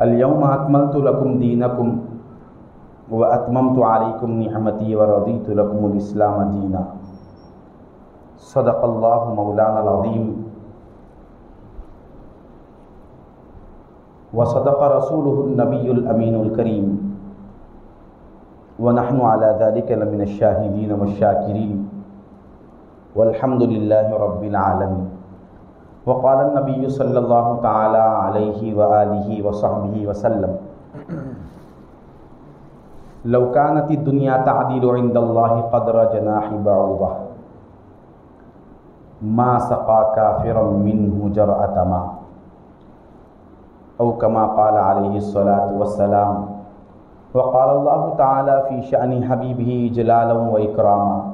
अलयम आत्मल तो लकुम दीनकुम व अतमम तो आलिकुम निहमती व रदी तो लकमलाम दीना सदकल्ला मौलानादीम व सदक रसूलनबीमीनकरीम व नहन आलादिकमिन शाहिदीन व शाकिरीन वलहमदिल्ला रबीआलमी वक़ाल नबी सल्ला तह वसहबी वसलम लौकानती दुनिया तदिल्ला कदर जनाहि बाबा मा सपा का फिर मिन जर अतमा अव कमा पाल आलत वसलाम वक़ाल ताली शान हबीबी जलालम व इकरामा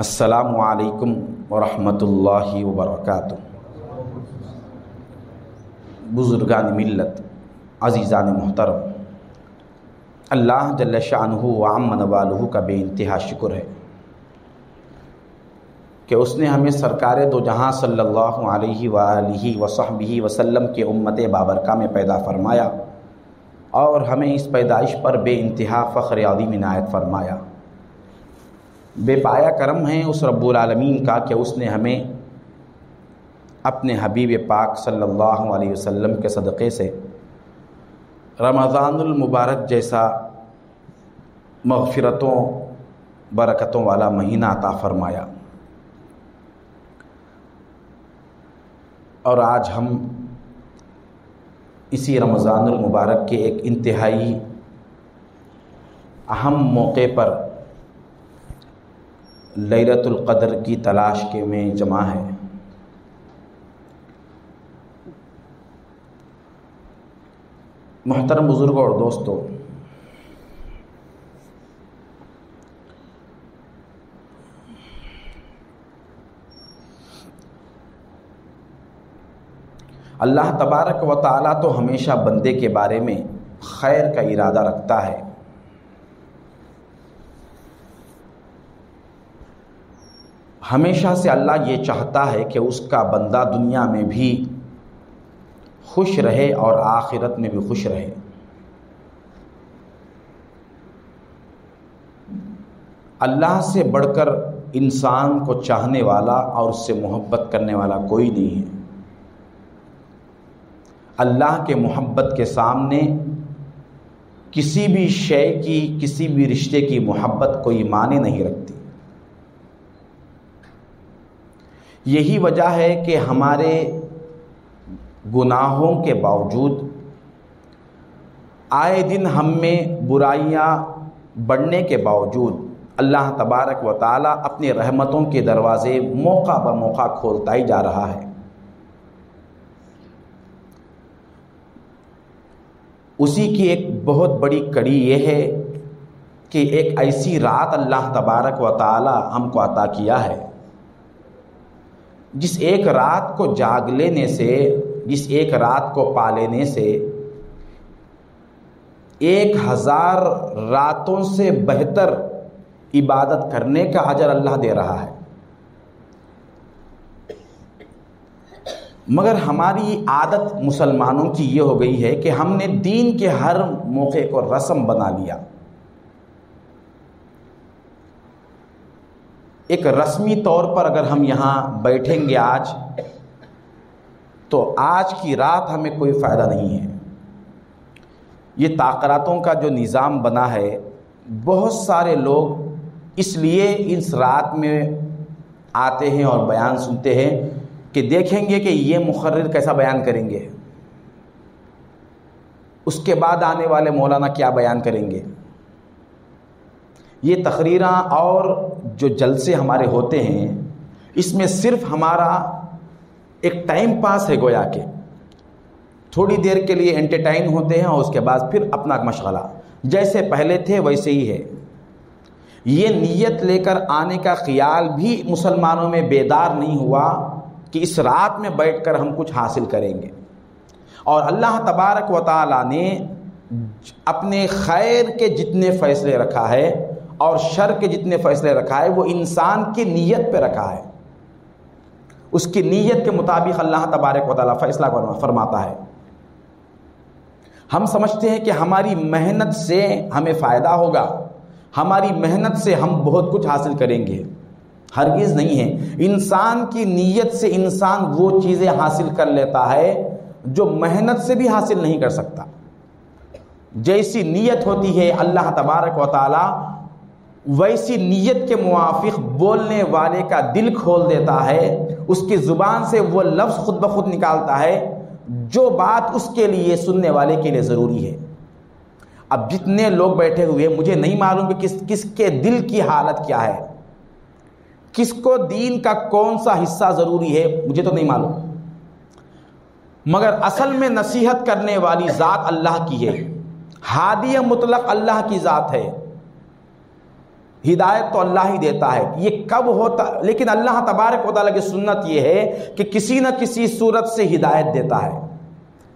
असलकम वरहमतुल्लाहि वबरकatuh बुज़ुर्गान मिल्लत, अज़ीज़ान मोहतरम। अल्लाह जल्ल शानहु व अमन वालहु का बेानतहा शुक्र है कि उसने हमें सरकार दो जहाँ वालैहि वसहबिहि वसल्लम के उम्मत बाबरका में पैदा फरमाया और हमें इस पैदाइश पर बेानतहा फ़ख्र अदीम इनायत फरमाया। बेपाया करम है उस रब्बुल आलमीन का कि उसने हमें अपने हबीब पाक सल्लल्लाहु अलैहि वसल्लम के सदक़े से रमज़ानुल मुबारक जैसा मग़फ़िरतों, बरकतों वाला महीना अता फ़रमाया। और आज हम इसी रमज़ानुल मुबारक के एक इंतहाई अहम मौके पर लैलतुल क़द्र की तलाश के में जमा है। मोहतरम बुज़ुर्गों और दोस्तों, अल्लाह तबारक व ताली तो हमेशा बंदे के बारे में खैर का इरादा रखता है। हमेशा से अल्लाह ये चाहता है कि उसका बंदा दुनिया में भी खुश रहे और आखिरत में भी खुश रहे। अल्लाह से बढ़कर इंसान को चाहने वाला और उससे मोहब्बत करने वाला कोई नहीं है। अल्लाह के मोहब्बत के सामने किसी भी शय की, किसी भी रिश्ते की मोहब्बत कोई माने नहीं रखती। यही वजह है कि हमारे गुनाहों के बावजूद आए दिन हम में बुराइयाँ बढ़ने के बावजूद अल्लाह तबारक व ताली अपने रहमतों के दरवाज़े मौका ब मौका खोलता ही जा रहा है। उसी की एक बहुत बड़ी कड़ी ये है कि एक ऐसी रात अल्लाह तबारक व ताली हमको अता किया है। जिस एक रात को जाग लेने से, जिस एक रात को पा लेने से, एक हज़ार रातों से बेहतर इबादत करने का अजर अल्लाह दे रहा है। मगर हमारी आदत मुसलमानों की ये हो गई है कि हमने दीन के हर मौके को रस्म बना लिया। एक रस्मी तौर पर अगर हम यहाँ बैठेंगे आज तो आज की रात हमें कोई फ़ायदा नहीं है। ये ताकरातों का जो निज़ाम बना है, बहुत सारे लोग इसलिए इस रात में आते हैं और बयान सुनते हैं कि देखेंगे कि ये मुखर्र कैसा बयान करेंगे। उसके बाद आने वाले मौलाना क्या बयान करेंगे? ये तकरीरा और जो जलसे हमारे होते हैं, इसमें सिर्फ़ हमारा एक टाइम पास है गोया के। थोड़ी देर के लिए एंटरटेन होते हैं और उसके बाद फिर अपना मशगला। जैसे पहले थे, वैसे ही है। ये नीयत लेकर आने का ख्याल भी मुसलमानों में बेदार नहीं हुआ कि इस रात में बैठकर हम कुछ हासिल करेंगे। और अल्लाह तबारक व ताली ने अपने खैर के जितने फ़ैसले रखा है और शर के जितने फ़ैसले रखा है, वो इंसान की नीयत पे रखा है। उसकी नीयत के मुताबिक अल्लाह तबारक व ताली फ़ैसला फरमाता है। हम समझते हैं कि हमारी मेहनत से हमें फ़ायदा होगा। हमारी मेहनत से हम बहुत कुछ हासिल करेंगे। हरगिज़ नहीं है। इंसान की नीयत से इंसान वो चीज़ें हासिल कर लेता है, जो मेहनत से भी हासिल नहीं कर सकता। जैसी नीयत होती है, अल्लाह तबारक व ताली वैसी नीयत के मुआफिक बोलने वाले का दिल खोल देता है, उसकी ज़ुबान से वो लफ्ज़ खुद ब खुद निकालता है, जो बात उसके लिए सुनने वाले के लिए ज़रूरी है। अब जितने लोग बैठे हुए हैं, मुझे नहीं मालूम कि किस, किसके दिल की हालत क्या है। किसको दीन का कौन सा हिस्सा ज़रूरी है, मुझे तो नहीं मालूम। मगर असल में नसीहत करने वाली ज़ात अल्लाह की है। हादिय मुतलक अल्लाह की ज़ात है। हिदायत तो अल्लाह ही देता है। ये कब होता लेकिन अल्लाह तबारक वाली की सुन्नत ये है कि किसी न किसी सूरत से हिदायत देता है।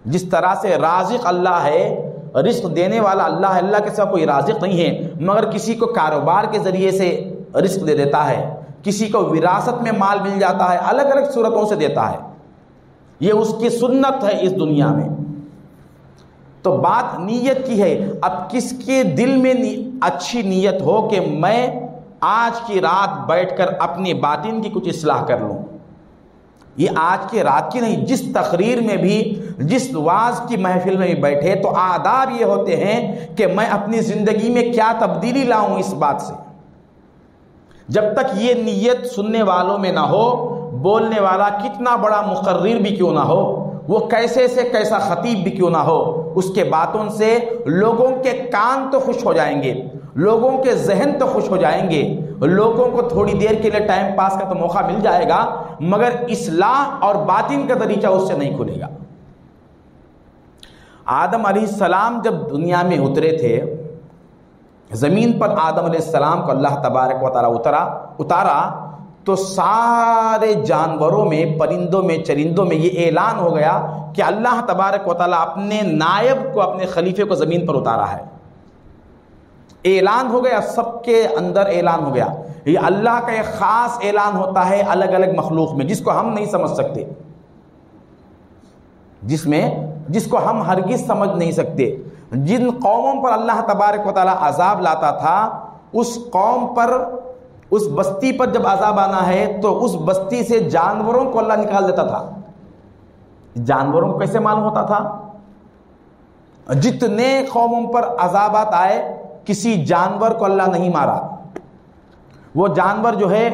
जिस तरह से राजिक अल्लाह है रिस्क देने वाला अल्लाह है, अल्लाह के सिवा कोई राजिक नहीं है, मगर किसी को कारोबार के ज़रिए से रिस्क दे देता है, किसी को विरासत में माल मिल जाता है अलग अलग सूरतों से देता है। ये उसकी सुन्नत है इस दुनिया में। तो बात नीयत की है। अब किसके दिल में नी, अच्छी नीयत हो कि मैं आज की रात बैठकर अपनी बातिन की कुछ इसलाह कर लूँ? ये आज की रात की नहीं जिस तकरीर में भी जिस वाज की महफिल में भी बैठे तो आदाब ये होते हैं कि मैं अपनी ज़िंदगी में क्या तब्दीली लाऊं इस बात से। जब तक ये नीयत सुनने वालों में ना हो बोलने वाला कितना बड़ा मुकर्र भी क्यों ना हो? वो कैसे से कैसा ख़तीब भी क्यों ना हो, उसके बातों से लोगों के कान तो खुश हो जाएँगे, लोगों के जहन तो खुश हो जाएँगे, लोगों को थोड़ी देर के लिए टाइम पास का तो मौका मिल जाएगा, मगर इसलाह और बातिन का तरीका उससे नहीं खुलेगा। आदम सलाम जब दुनिया में उतरे थे, ज़मीन पर आदम सलाम को अल्लाह तबारक वाली उतरा, उतारा तो सारे जानवरों में, परिंदों में, चरिंदों में ये ऐलान हो गया कि अल्लाह तबारक वाली अपने नायब को, अपने खलीफे को ज़मीन पर उतारा है। ऐलान हो गया, सबके अंदर ऐलान हो गया। ये अल्लाह का एक ख़ास ऐलान होता है अलग अलग मखलूक में, जिसको हम नहीं समझ सकते। जिसमें, जिसको हम हरगिज समझ नहीं सकते। जिन कौमों पर अल्लाह तबारक वाली अजाब लाता था, उस कौम पर उस बस्ती पर जब अजाब आना है तो उस बस्ती से जानवरों को अल्लाह निकाल देता था। जानवरों को कैसे मालूम होता था? जितने कौमों पर अजाबात आए, किसी जानवर को अल्लाह नहीं मारा। वो जानवर जो है,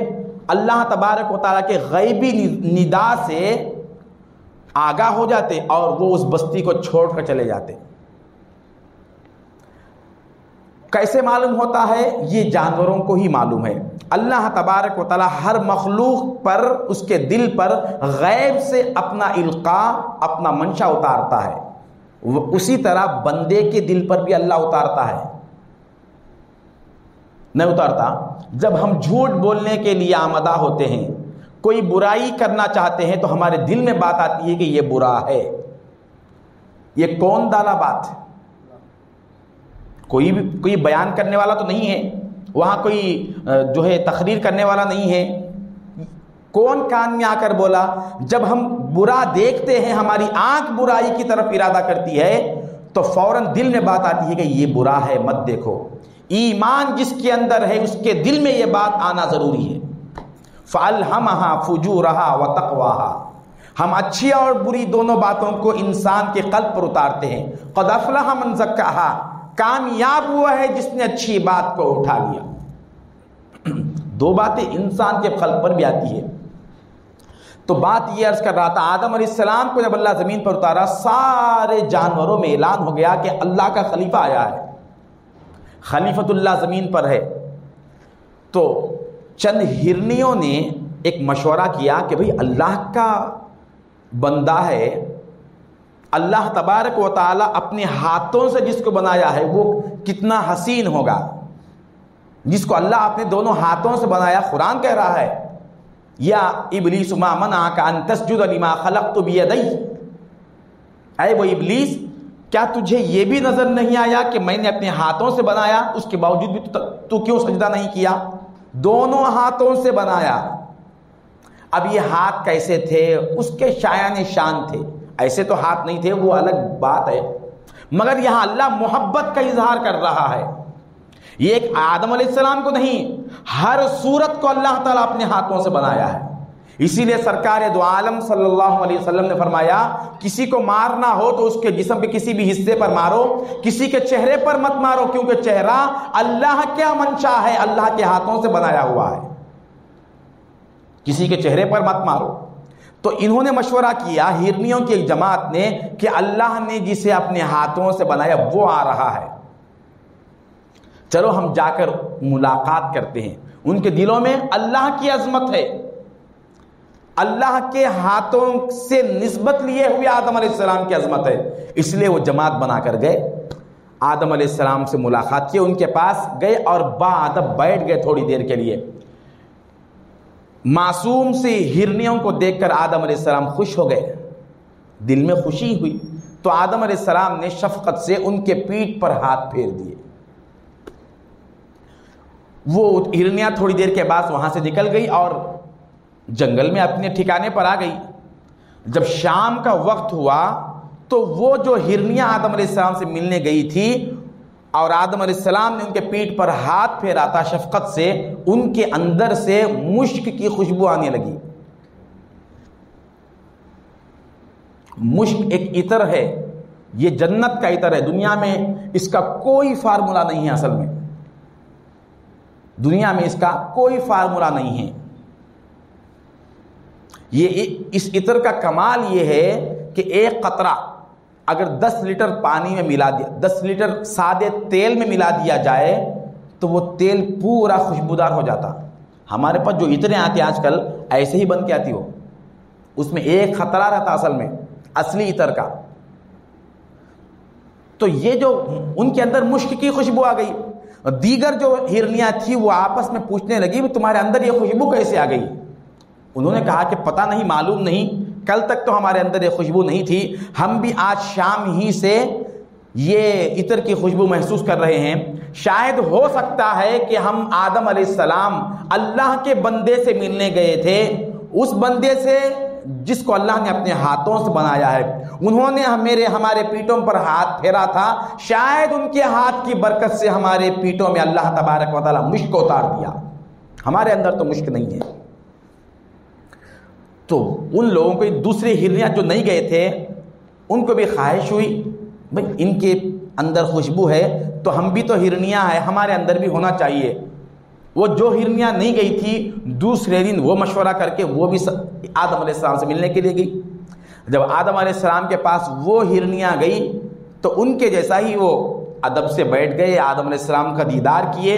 अल्लाह तबारक वाली के गैबी निदा से आगा हो जाते और वो उस बस्ती को छोड़कर चले जाते। कैसे मालूम होता है? ये जानवरों को ही मालूम है। अल्लाह तबारक वाली हर मखलूक पर, उसके दिल पर गैब से अपना इल्का, अपना मंशा उतारता है। उसी तरह बंदे के दिल पर भी अल्लाह उतारता है। नहीं उतारता। जब हम झूठ बोलने के लिए आमदा होते हैं, कोई बुराई करना चाहते हैं तो हमारे दिल में बात आती है कि यह बुरा है। ये कौन डाला बात कोई भी, कोई बयान करने वाला तो नहीं है। वहाँ कोई जो है तकरीर करने वाला नहीं है। कौन कान में आकर बोला, जब हम बुरा देखते हैं, हमारी आँख बुराई की तरफ़ इरादा करती है तो फ़ौरन दिल में बात आती है कि ये बुरा है, मत देखो। ईमान जिसके अंदर है, उसके दिल में यह बात आना ज़रूरी है। फल हम फुजू रहा व तकवाहा। हम अच्छी और बुरी दोनों बातों को इंसान के कल्प पर उतारते हैं। कदफला मन कहा कामयाब हुआ है जिसने अच्छी बात को उठा लिया। दो बातें इंसान के फल पर भी आती है। तो बात यह अर्ज़ कर रहा था, आदम सलाम को जब अल्लाह ज़मीन पर उतारा, सारे जानवरों में ऐलान हो गया कि अल्लाह का खलीफा आया है। खलीफतुल्लाह ज़मीन पर है। तो चंद हिरनियों ने एक मशवरा किया कि भाई अल्लाह का बंदा है अल्लाह तबारक व ताली अपने हाथों से जिसको बनाया है, वो कितना हसीन होगा। जिसको अल्लाह अपने दोनों हाथों से बनाया, कुरान कह रहा है, या इबलीस मामन आका तस्जुद खलक तो बियदई अरे वो इबलीस, क्या तुझे ये भी नज़र नहीं आया कि मैंने अपने हाथों से बनाया, उसके बावजूद भी तू क्यों सजदा नहीं किया? दोनों हाथों से बनाया। अब ये हाथ कैसे थे? उसके शायान शान थे। ऐसे तो हाथ नहीं थे, वो अलग बात है। मगर यहाँ अल्लाह मोहब्बत का इजहार कर रहा है। ये एक आदम सलाम को नहीं, हर सूरत को अल्लाह ताला अपने हाथों से बनाया है। इसीलिए सरकार दो आलम सल्लल्लाहु अलैहि वसल्लम ने फरमाया, किसी को मारना हो तो उसके जिस्म के किसी भी हिस्से पर मारो, किसी के चेहरे पर मत मारो, क्योंकि चेहरा अल्लाह क्या मंशा है? अल्लाह के हाथों से बनाया हुआ है। किसी के चेहरे पर मत मारो। तो इन्होंने मशवरा किया, हिरनियों की एक जमात ने, कि अल्लाह ने जिसे अपने हाथों से बनाया, वो आ रहा है। चलो हम जाकर मुलाकात करते हैं। उनके दिलों में अल्लाह की अजमत है। अल्लाह के हाथों से निस्बत लिए हुए आदम सलाम की अजमत है। इसलिए वो जमात बनाकर गए। आदम सलाम से मुलाकात की, उनके पास गए और बादब बैठ गए थोड़ी देर के लिए। मासूम से हिरनियों को देखकर आदम सलाम खुश हो गए। दिल में खुशी हुई। तो आदम सलाम ने शफकत से उनके पीठ पर हाथ फेर दिए। वो हिरनिया थोड़ी देर के बाद वहाँ से निकल गई और जंगल में अपने ठिकाने पर आ गई। जब शाम का वक्त हुआ तो वो जो हिरनिया आदम सलाम से मिलने गई थी और आदम सलाम ने उनके पीठ पर हाथ फेरा था शफकत से उनके अंदर से मुश्क की खुशबू आने लगी। मुश्क एक इतर है, ये जन्नत का इतर है। दुनिया में इसका कोई फार्मूला नहीं है असल में। दुनिया में इसका कोई फार्मूला नहीं है। ये इस इतर का कमाल ये है कि एक कतरा अगर 10 लीटर पानी में मिला दिया 10 लीटर सादे तेल में मिला दिया जाए तो वो तेल पूरा खुशबूदार हो जाता। हमारे पास जो इतने आते हैं आजकल, ऐसे ही बन के आती हो। उसमें एक खतरा रहता असल में, असली इतर का। तो ये जो उनके अंदर मुश्क की खुशबू आ गई दीगर जो हिरनियाँ थी, वो आपस में पूछने लगी, तुम्हारे अंदर ये खुशबू कैसे आ गई? उन्होंने कहा कि, पता नहीं, मालूम नहीं कल तक तो हमारे अंदर ये खुशबू नहीं थी। हम भी आज शाम ही से ये इतर की खुशबू महसूस कर रहे हैं। शायद हो सकता है कि हम आदम सलाम अल्लाह के बंदे से मिलने गए थे। उस बंदे से जिसको अल्लाह ने अपने हाथों से बनाया है। उन्होंने मेरे, हमारे पीठों पर हाथ फेरा था। शायद उनके हाथ की बरकत से हमारे पीठों में अल्लाह तबारक वाली मुश्क उतार दिया। हमारे अंदर तो मुश्क नहीं है। तो उन लोगों को दूसरे हिरनियाँ जो नहीं गए थे, उनको भी ख्वाहिश हुई, भाई, इनके अंदर खुशबू है तो हम भी तो हिरनियाँ हैं, हमारे अंदर भी होना चाहिए। वो जो हिरनियाँ नहीं गई थी, दूसरे दिन वो मशवरा करके वो भी आदम सलाम से मिलने के लिए गई। जब आदम सलाम के पास वो हिरनियाँ गई तो उनके जैसा ही वो अदब से बैठ गए, आदम सलाम का दीदार किए।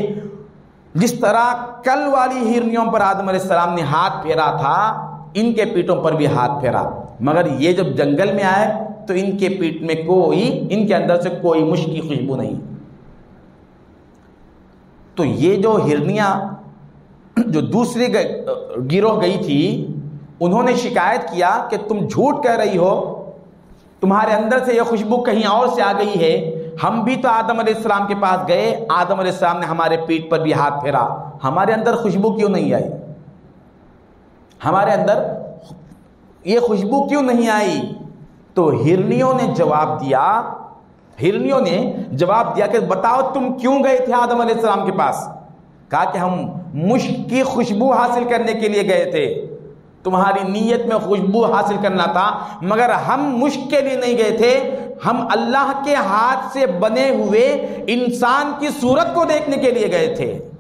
जिस तरह कल वाली हिरनियों पर आदम सलाम ने हाथ फेरा था इनके पीठों पर भी हाथ फेरा। मगर ये जब जंगल में आए तो इनके पीठ में कोई, इनके अंदर से कोई मुश्क की खुशबू नहीं। तो ये जो हिरनिया, जो दूसरी गिरोह गई थी, उन्होंने शिकायत किया कि तुम झूठ कह रही हो। तुम्हारे अंदर से यह खुशबू कहीं और से आ गई है। हम भी तो आदम सलाम के पास गए। आदम ने हमारे पीठ पर भी हाथ फेरा। हमारे अंदर खुशबू क्यों नहीं आई? हमारे अंदर ये खुशबू क्यों नहीं आई? तो हिरनियों ने जवाब दिया, हिरनियों ने जवाब दिया कि बताओ तुम क्यों गए थे आदम सलाम के पास? कहा कि हम मुश्क की खुशबू हासिल करने के लिए गए थे। तुम्हारी नीयत में खुशबू हासिल करना था, मगर हम मुश्क के लिए नहीं गए थे। हम अल्लाह के हाथ से बने हुए इंसान की सूरत को देखने के लिए गए थे।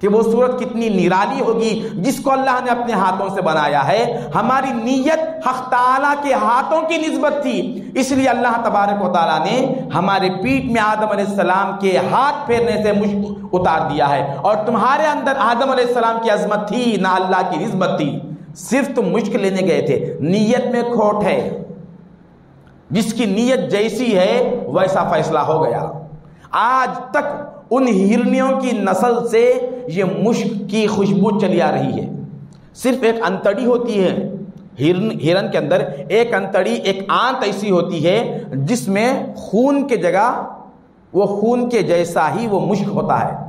कि वो सूरत कितनी निराली होगी, जिसको अल्लाह ने अपने हाथों से बनाया है। हमारी नीयत हक ताला के हाथों की नस्बत थी। इसलिए अल्लाह तबारक ताला ने हमारे पीठ में आदम सलाम के हाथ फेरने से मुश्क उतार दिया है। और तुम्हारे अंदर आदम सलाम की अजमत थी, ना अल्लाह की नस्बत थी। सिर्फ़ तुम मुश्क लेने गए थे। नीयत में खोट है। जिसकी नीयत जैसी है, वैसा फैसला हो गया। आज तक उन हिरनियों की नस्ल से ये मुश्क की खुशबू चली आ रही है। सिर्फ़ एक अंतड़ी होती है। हिरन हिरन के अंदर एक अंतड़ी, एक आंत ऐसी होती है, जिसमें खून के जगह, वो खून के जैसा ही वो मुश्क होता है।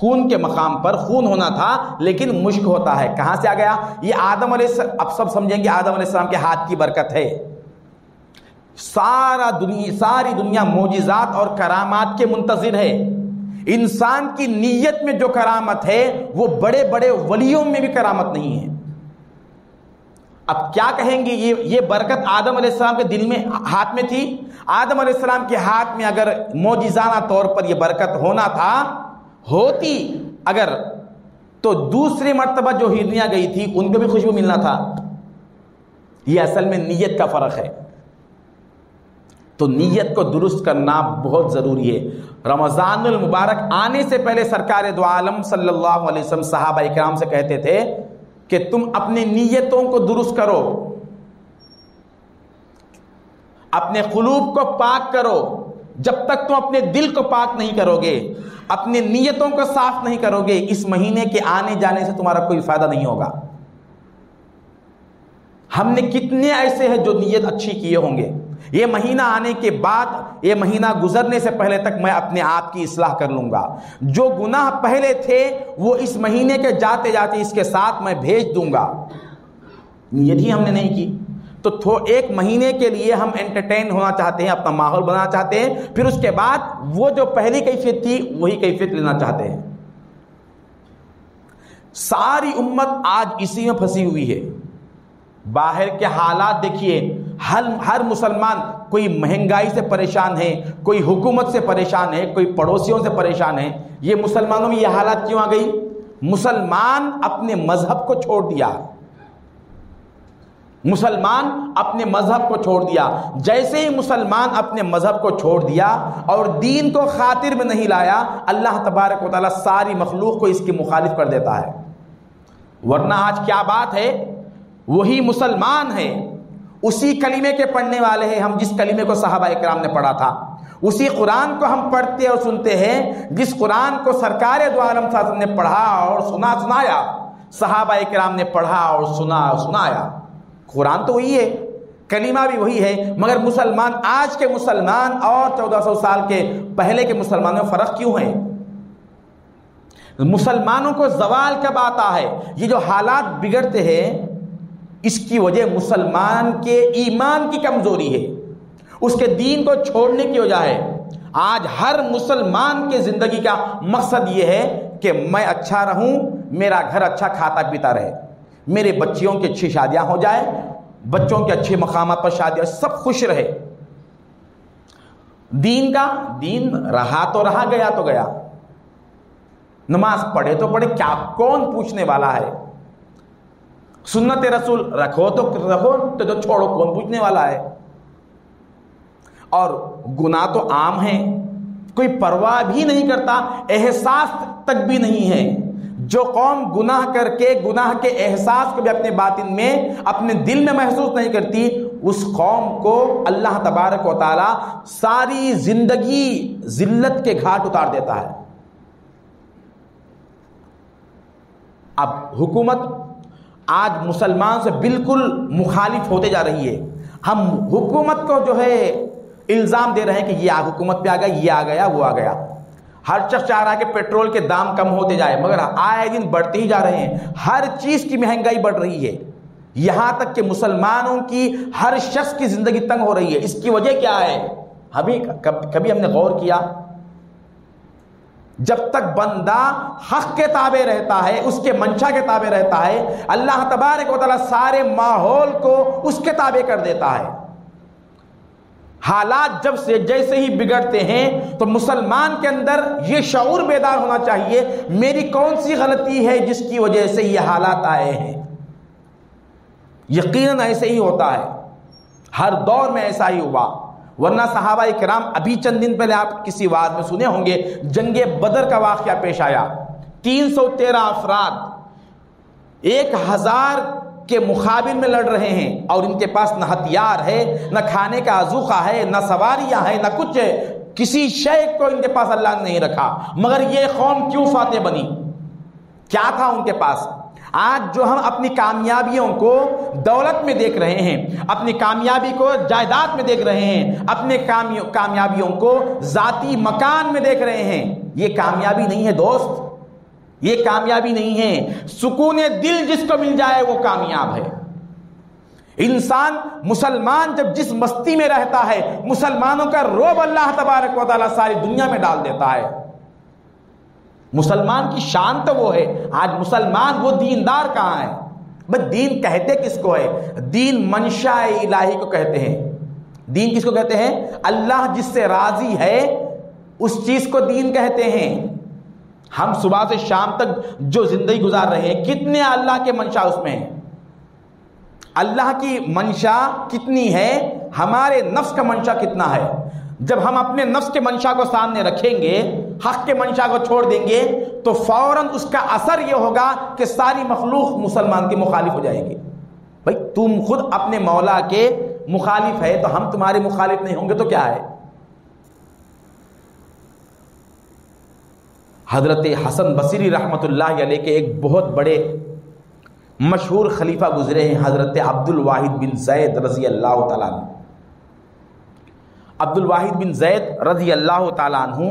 खून के मकाम पर खून होना था, लेकिन मुश्क होता है। कहाँ से आ गया? ये आदम अब सब समझेंगे, आदम के हाथ की बरकत है। सारा दुनिया, सारी दुनिया मोजिजात और करामात के मुंतजर है। इंसान की नीयत में जो करामत है, वो बड़े बड़े वलियों में भी करामत नहीं है। अब क्या कहेंगे, ये ये बरकत आदम सलाम के दिल में, हाथ में थी? आदम सलाम के हाथ में अगर मोजिजाना तौर पर यह बरकत होना था, होती। अगर तो दूसरी मरतबा जो हिरनिया गई थी, उनको भी खुशबू मिलना था। यह असल में नीयत का फ़र्क है। तो नीयत को दुरुस्त करना बहुत ज़रूरी है। रमज़ान मुबारक आने से पहले सरकार दो आलम सल्लल्लाहु अलैहि वसल्लम साहबा इकराम से कहते थे कि तुम अपनी नीयतों को दुरुस्त करो, अपने कुलूब को पाक करो, जब तक तुम अपने दिल को पाक नहीं करोगे, अपनी नीयतों को साफ़ नहीं करोगे, इस महीने के आने जाने से तुम्हारा कोई फ़ायदा नहीं होगा। हमने कितने ऐसे हैं जो नीयत अच्छी किए होंगे? ये महीना आने के बाद, ये महीना गुजरने से पहले तक मैं अपने आप की इसलाह कर लूँगा। जो गुनाह पहले थे, वो इस महीने के जाते जाते इसके साथ मैं भेज दूँगा। यदि हमने नहीं की। तो थो, एक महीने के लिए हम एंटरटेन होना चाहते हैं, अपना माहौल बनाना चाहते हैं, फिर उसके बाद वो जो पहली कैफियत थी, वही कैफियत लेना चाहते हैं। सारी उम्मत आज इसी में फंसी हुई है। बाहर के हालात देखिए, हर हर मुसलमान कोई महँगाई से परेशान है, कोई हुकूमत से परेशान है, कोई पड़ोसियों से परेशान है। ये मुसलमानों में ये हालात क्यों आ गई? मुसलमान अपने मज़हब को छोड़ दिया। मुसलमान अपने मज़हब को छोड़ दिया। जैसे ही मुसलमान अपने मज़हब को छोड़ दिया और दीन को खातिर में नहीं लाया, अल्लाह तबारक वाली सारी मखलूक को इसकी मुखालिफ कर देता है। वरना आज क्या बात है? वही मुसलमान है। उसी कलीमे के पढ़ने वाले हैं हम जिस कलीमे को साहबा इकराम ने पढ़ा था। उसी कुरान को हम पढ़ते और सुनते हैं, जिस कुरान को सरकार शासन ने पढ़ा और सुना, सुनाया। साहबा इकराम ने पढ़ा और सुना, सुनाया। कुरान तो वही है, कलीमा भी वही है, मगर मुसलमान, आज के मुसलमान और 1400 साल के पहले के मुसलमानों में फ़र्क क्यों है? मुसलमानों को जवाल कब आता है। ये जो हालात बिगड़ते हैं इसकी वजह मुसलमान के ईमान की कमज़ोरी है। उसके दीन को छोड़ने की वजह है। आज हर मुसलमान के ज़िंदगी का मकसद यह है कि मैं अच्छा रहूँ, मेरा घर अच्छा खाता पीता रहे। मेरे बच्चियों की अच्छी शादियाँ हो जाए, बच्चों के अच्छे मकाम पर शादियाँ सब खुश रहे। दीन का दीन रहा तो रहा, गया तो गया। नमाज़ पढ़े तो पढ़े, क्या कौन पूछने वाला है? सुन्नत रसूल रखो तो रखो तो, तो छोड़ो कौन पूछने वाला है? और गुनाह तो आम है कोई परवाह भी नहीं करता एहसास तक भी नहीं है। जो कौम गुनाह करके गुनाह के एहसास को भी अपने बातिन में अपने दिल में महसूस नहीं करती उस कौम को अल्लाह तबारक व ताली सारी ज़िंदगी जिल्लत के घाट उतार देता है। अब हुकूमत आज मुसलमान से बिल्कुल मुखालिफ होते जा रही है। हम हुकूमत को जो है, इल्ज़ाम दे रहे हैं कि ये आ, हुकूमत पे आ गया, ये आ गया, वो आ गया। हर शख्स चाह रहा है कि पेट्रोल के दाम कम होते जाए, मगर आए दिन बढ़ते ही जा रहे हैं। हर चीज़ की महँगाई बढ़ रही है। यहाँ तक कि मुसलमानों की हर शख्स की ज़िंदगी तंग हो रही है। इसकी वजह क्या है? अभी कभी हमने गौर किया जब तक बंदा हक के ताबे रहता है, उसके मंशा के ताबे रहता है, अल्लाह तबारक वाली सारे माहौल को उसके ताबे कर देता है। हालात जब से जैसे ही बिगड़ते हैं तो मुसलमान के अंदर यह शऊर बेदार होना चाहिए, मेरी कौन सी गलती है जिसकी वजह से ये हालात आए हैं? यकीनन ऐसे ही होता है। हर दौर में ऐसा ही हुआ। वरना सहाबा कराम अभी चंद दिन पहले आप किसी वाद में सुने होंगे, जंगे बदर का वाक्य पेश आया। तीन सौ तेरह अफराद एक हज़ार के मुकाबिल में लड़ रहे हैं और इनके पास न हथियार है, न खाने का अजूखा है, न सवारियाँ है, न कुछ है। किसी शय को इनके पास अल्लाह ने नहीं रखा। मगर ये कौम क्यों फाते बनी? क्या था उनके पास? आज जो हम अपनी कामयाबियों को दौलत में देख रहे हैं, अपनी कामयाबी को जायदाद में देख रहे हैं, अपने कामयाबियों को जाती मकान में देख रहे हैं, ये कामयाबी नहीं है दोस्त। ये कामयाबी नहीं है। सुकून दिल जिसको मिल जाए वो कामयाब है। इंसान मुसलमान जब जिस मस्ती में रहता है, मुसलमानों का रोब अल्लाह तबारक वाली सारी दुनिया में डाल देता है। मुसलमान की शान तो वो है। आज मुसलमान, वो दीनदार कहाँ है? बस दीन कहते किसको है? दीन मंशा इलाही को कहते हैं। दीन किसको कहते हैं? अल्लाह जिससे राज़ी है, उस चीज़ को दीन कहते हैं। हम सुबह से शाम तक जो ज़िंदगी गुजार रहे हैं, कितने अल्लाह के मंशा उसमें है? अल्लाह की मंशा कितनी है? हमारे नफ्स का मंशा कितना है? जब हम अपने नफ्स के मंशा को सामने रखेंगे हक के मंशा को छोड़ देंगे तो फ़ौरन उसका असर यह होगा कि सारी मखलूक मुसलमान की मुखालिफ हो जाएगी। भाई, तुम खुद अपने मौला के मुखालिफ है तो हम तुम्हारे मुखालिफ नहीं होंगे तो क्या है? हज़रत हसन बसरी रहमत के एक बहुत बड़े मशहूर खलीफा गुजरे हैं, हज़रत अब्दुल वाहिद बिन जैद रज़ी अल्लाह तु अब्दुल वाहिद बिन जैद रज़ी अल्लाह तु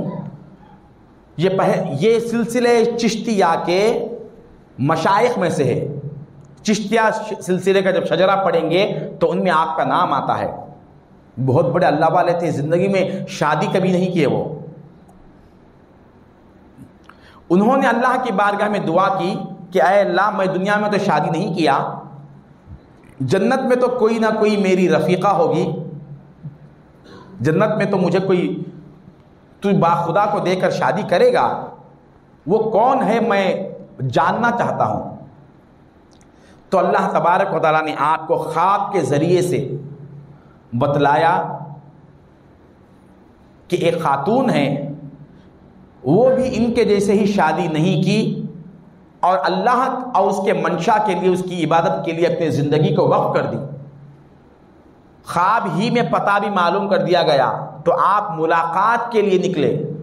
ये पह, ये सिलसिले चिश्तिया के मशाइख में से है। चिश्तिया सिलसिले का जब शजरा पढ़ेंगे तो उनमें आपका नाम आता है। बहुत बड़े अल्लाह वाले थे, ज़िंदगी में शादी कभी नहीं किए वो। उन्होंने अल्लाह की बारगाह में दुआ की कि अय अल्लाह, मैं दुनिया में तो शादी नहीं किया। जन्नत में तो कोई ना कोई मेरी रफ़ीक़ा होगी। जन्नत में तो मुझे कोई तू बाखुदा को देकर शादी करेगा, वो कौन है मैं जानना चाहता हूँ। तो अल्लाह तबारक वाली ने आपको ख्वाब के ज़रिए से बतलाया कि एक ख़ातून है, वो भी इनके जैसे ही शादी नहीं की और अल्लाह और उसके मंशा के लिए, उसकी इबादत के लिए अपनी ज़िंदगी को वक्फ कर दी। ख्वाब ही में पता भी मालूम कर दिया गया तो आप मुलाकात के लिए निकले।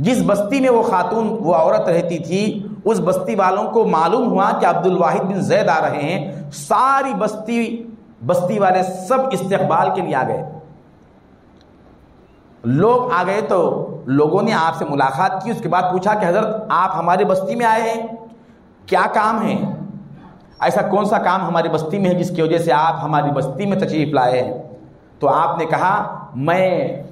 जिस बस्ती में वो खातून, वो औरत रहती थी, उस बस्ती वालों को मालूम हुआ कि अब्दुल वाहिद बिन जैद आ रहे हैं। सारी बस्ती बस्ती वाले सब इस्तकबाल के लिए आ गए। लोग आ गए तो लोगों ने आपसे मुलाकात की, उसके बाद पूछा कि, हज़रत, आप हमारे बस्ती में आए हैं? क्या काम है? ऐसा कौन सा काम हमारी बस्ती में है जिसकी वजह से आप हमारी बस्ती में तशरीफ़ लाए हैं? तो आपने कहा मैं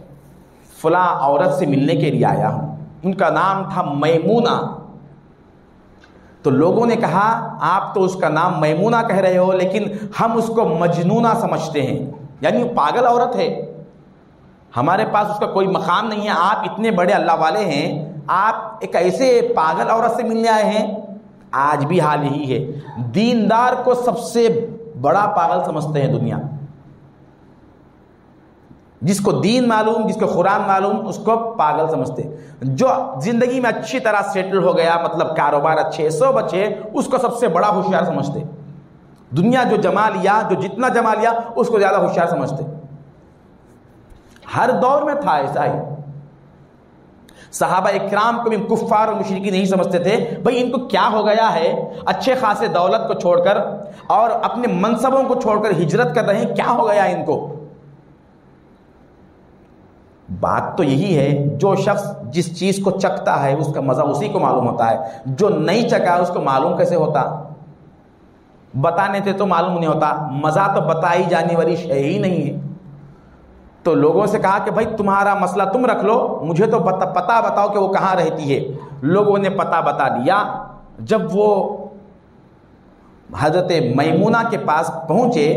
फला औरत से मिलने के लिए आया हूँ। उनका नाम था मैमूना। तो लोगों ने कहा, आप तो उसका नाम मैमूना कह रहे हो, लेकिन हम उसको मजनूना समझते हैं। यानी पागल औरत है। हमारे पास उसका कोई मकाम नहीं है। आप इतने बड़े अल्लाह वाले हैं। आप एक ऐसे पागल औरत से मिलने आए हैं। आज भी हाल यही है। दीनदार को सबसे बड़ा पागल समझते हैं दुनिया। जिसको दीन मालूम, जिसको कुरान मालूम, उसको पागल समझते। जो ज़िंदगी में अच्छी तरह सेटल हो गया मतलब कारोबार अच्छे, सब अच्छे, उसको सबसे बड़ा होशियार समझते। दुनिया जो जमा लिया जो जितना जमा लिया उसको ज़्यादा होशियार समझते। हर दौर में था ऐसा ही। साहबा इकराम को भी कुफ्फार और मुशरकी नहीं समझते थे। भाई, इनको क्या हो गया है? अच्छे खासे दौलत को छोड़कर और अपने मनसबों को छोड़कर हिजरत कर रहे हैं, क्या हो गया इनको? बात तो यही है जो शख्स जिस चीज़ को चखता है उसका मज़ा उसी को मालूम होता है। जो नहीं चखा उसको मालूम कैसे होता? बताने से तो मालूम नहीं होता। मज़ा तो बताई जाने वाली शय ही नहीं है। तो लोगों से कहा कि भाई तुम्हारा मसला तुम रख लो मुझे तो पता, पता बताओ कि वो कहाँ रहती है। लोगों ने पता बता दिया। जब वो हज़रत मैमूना के पास पहुँचे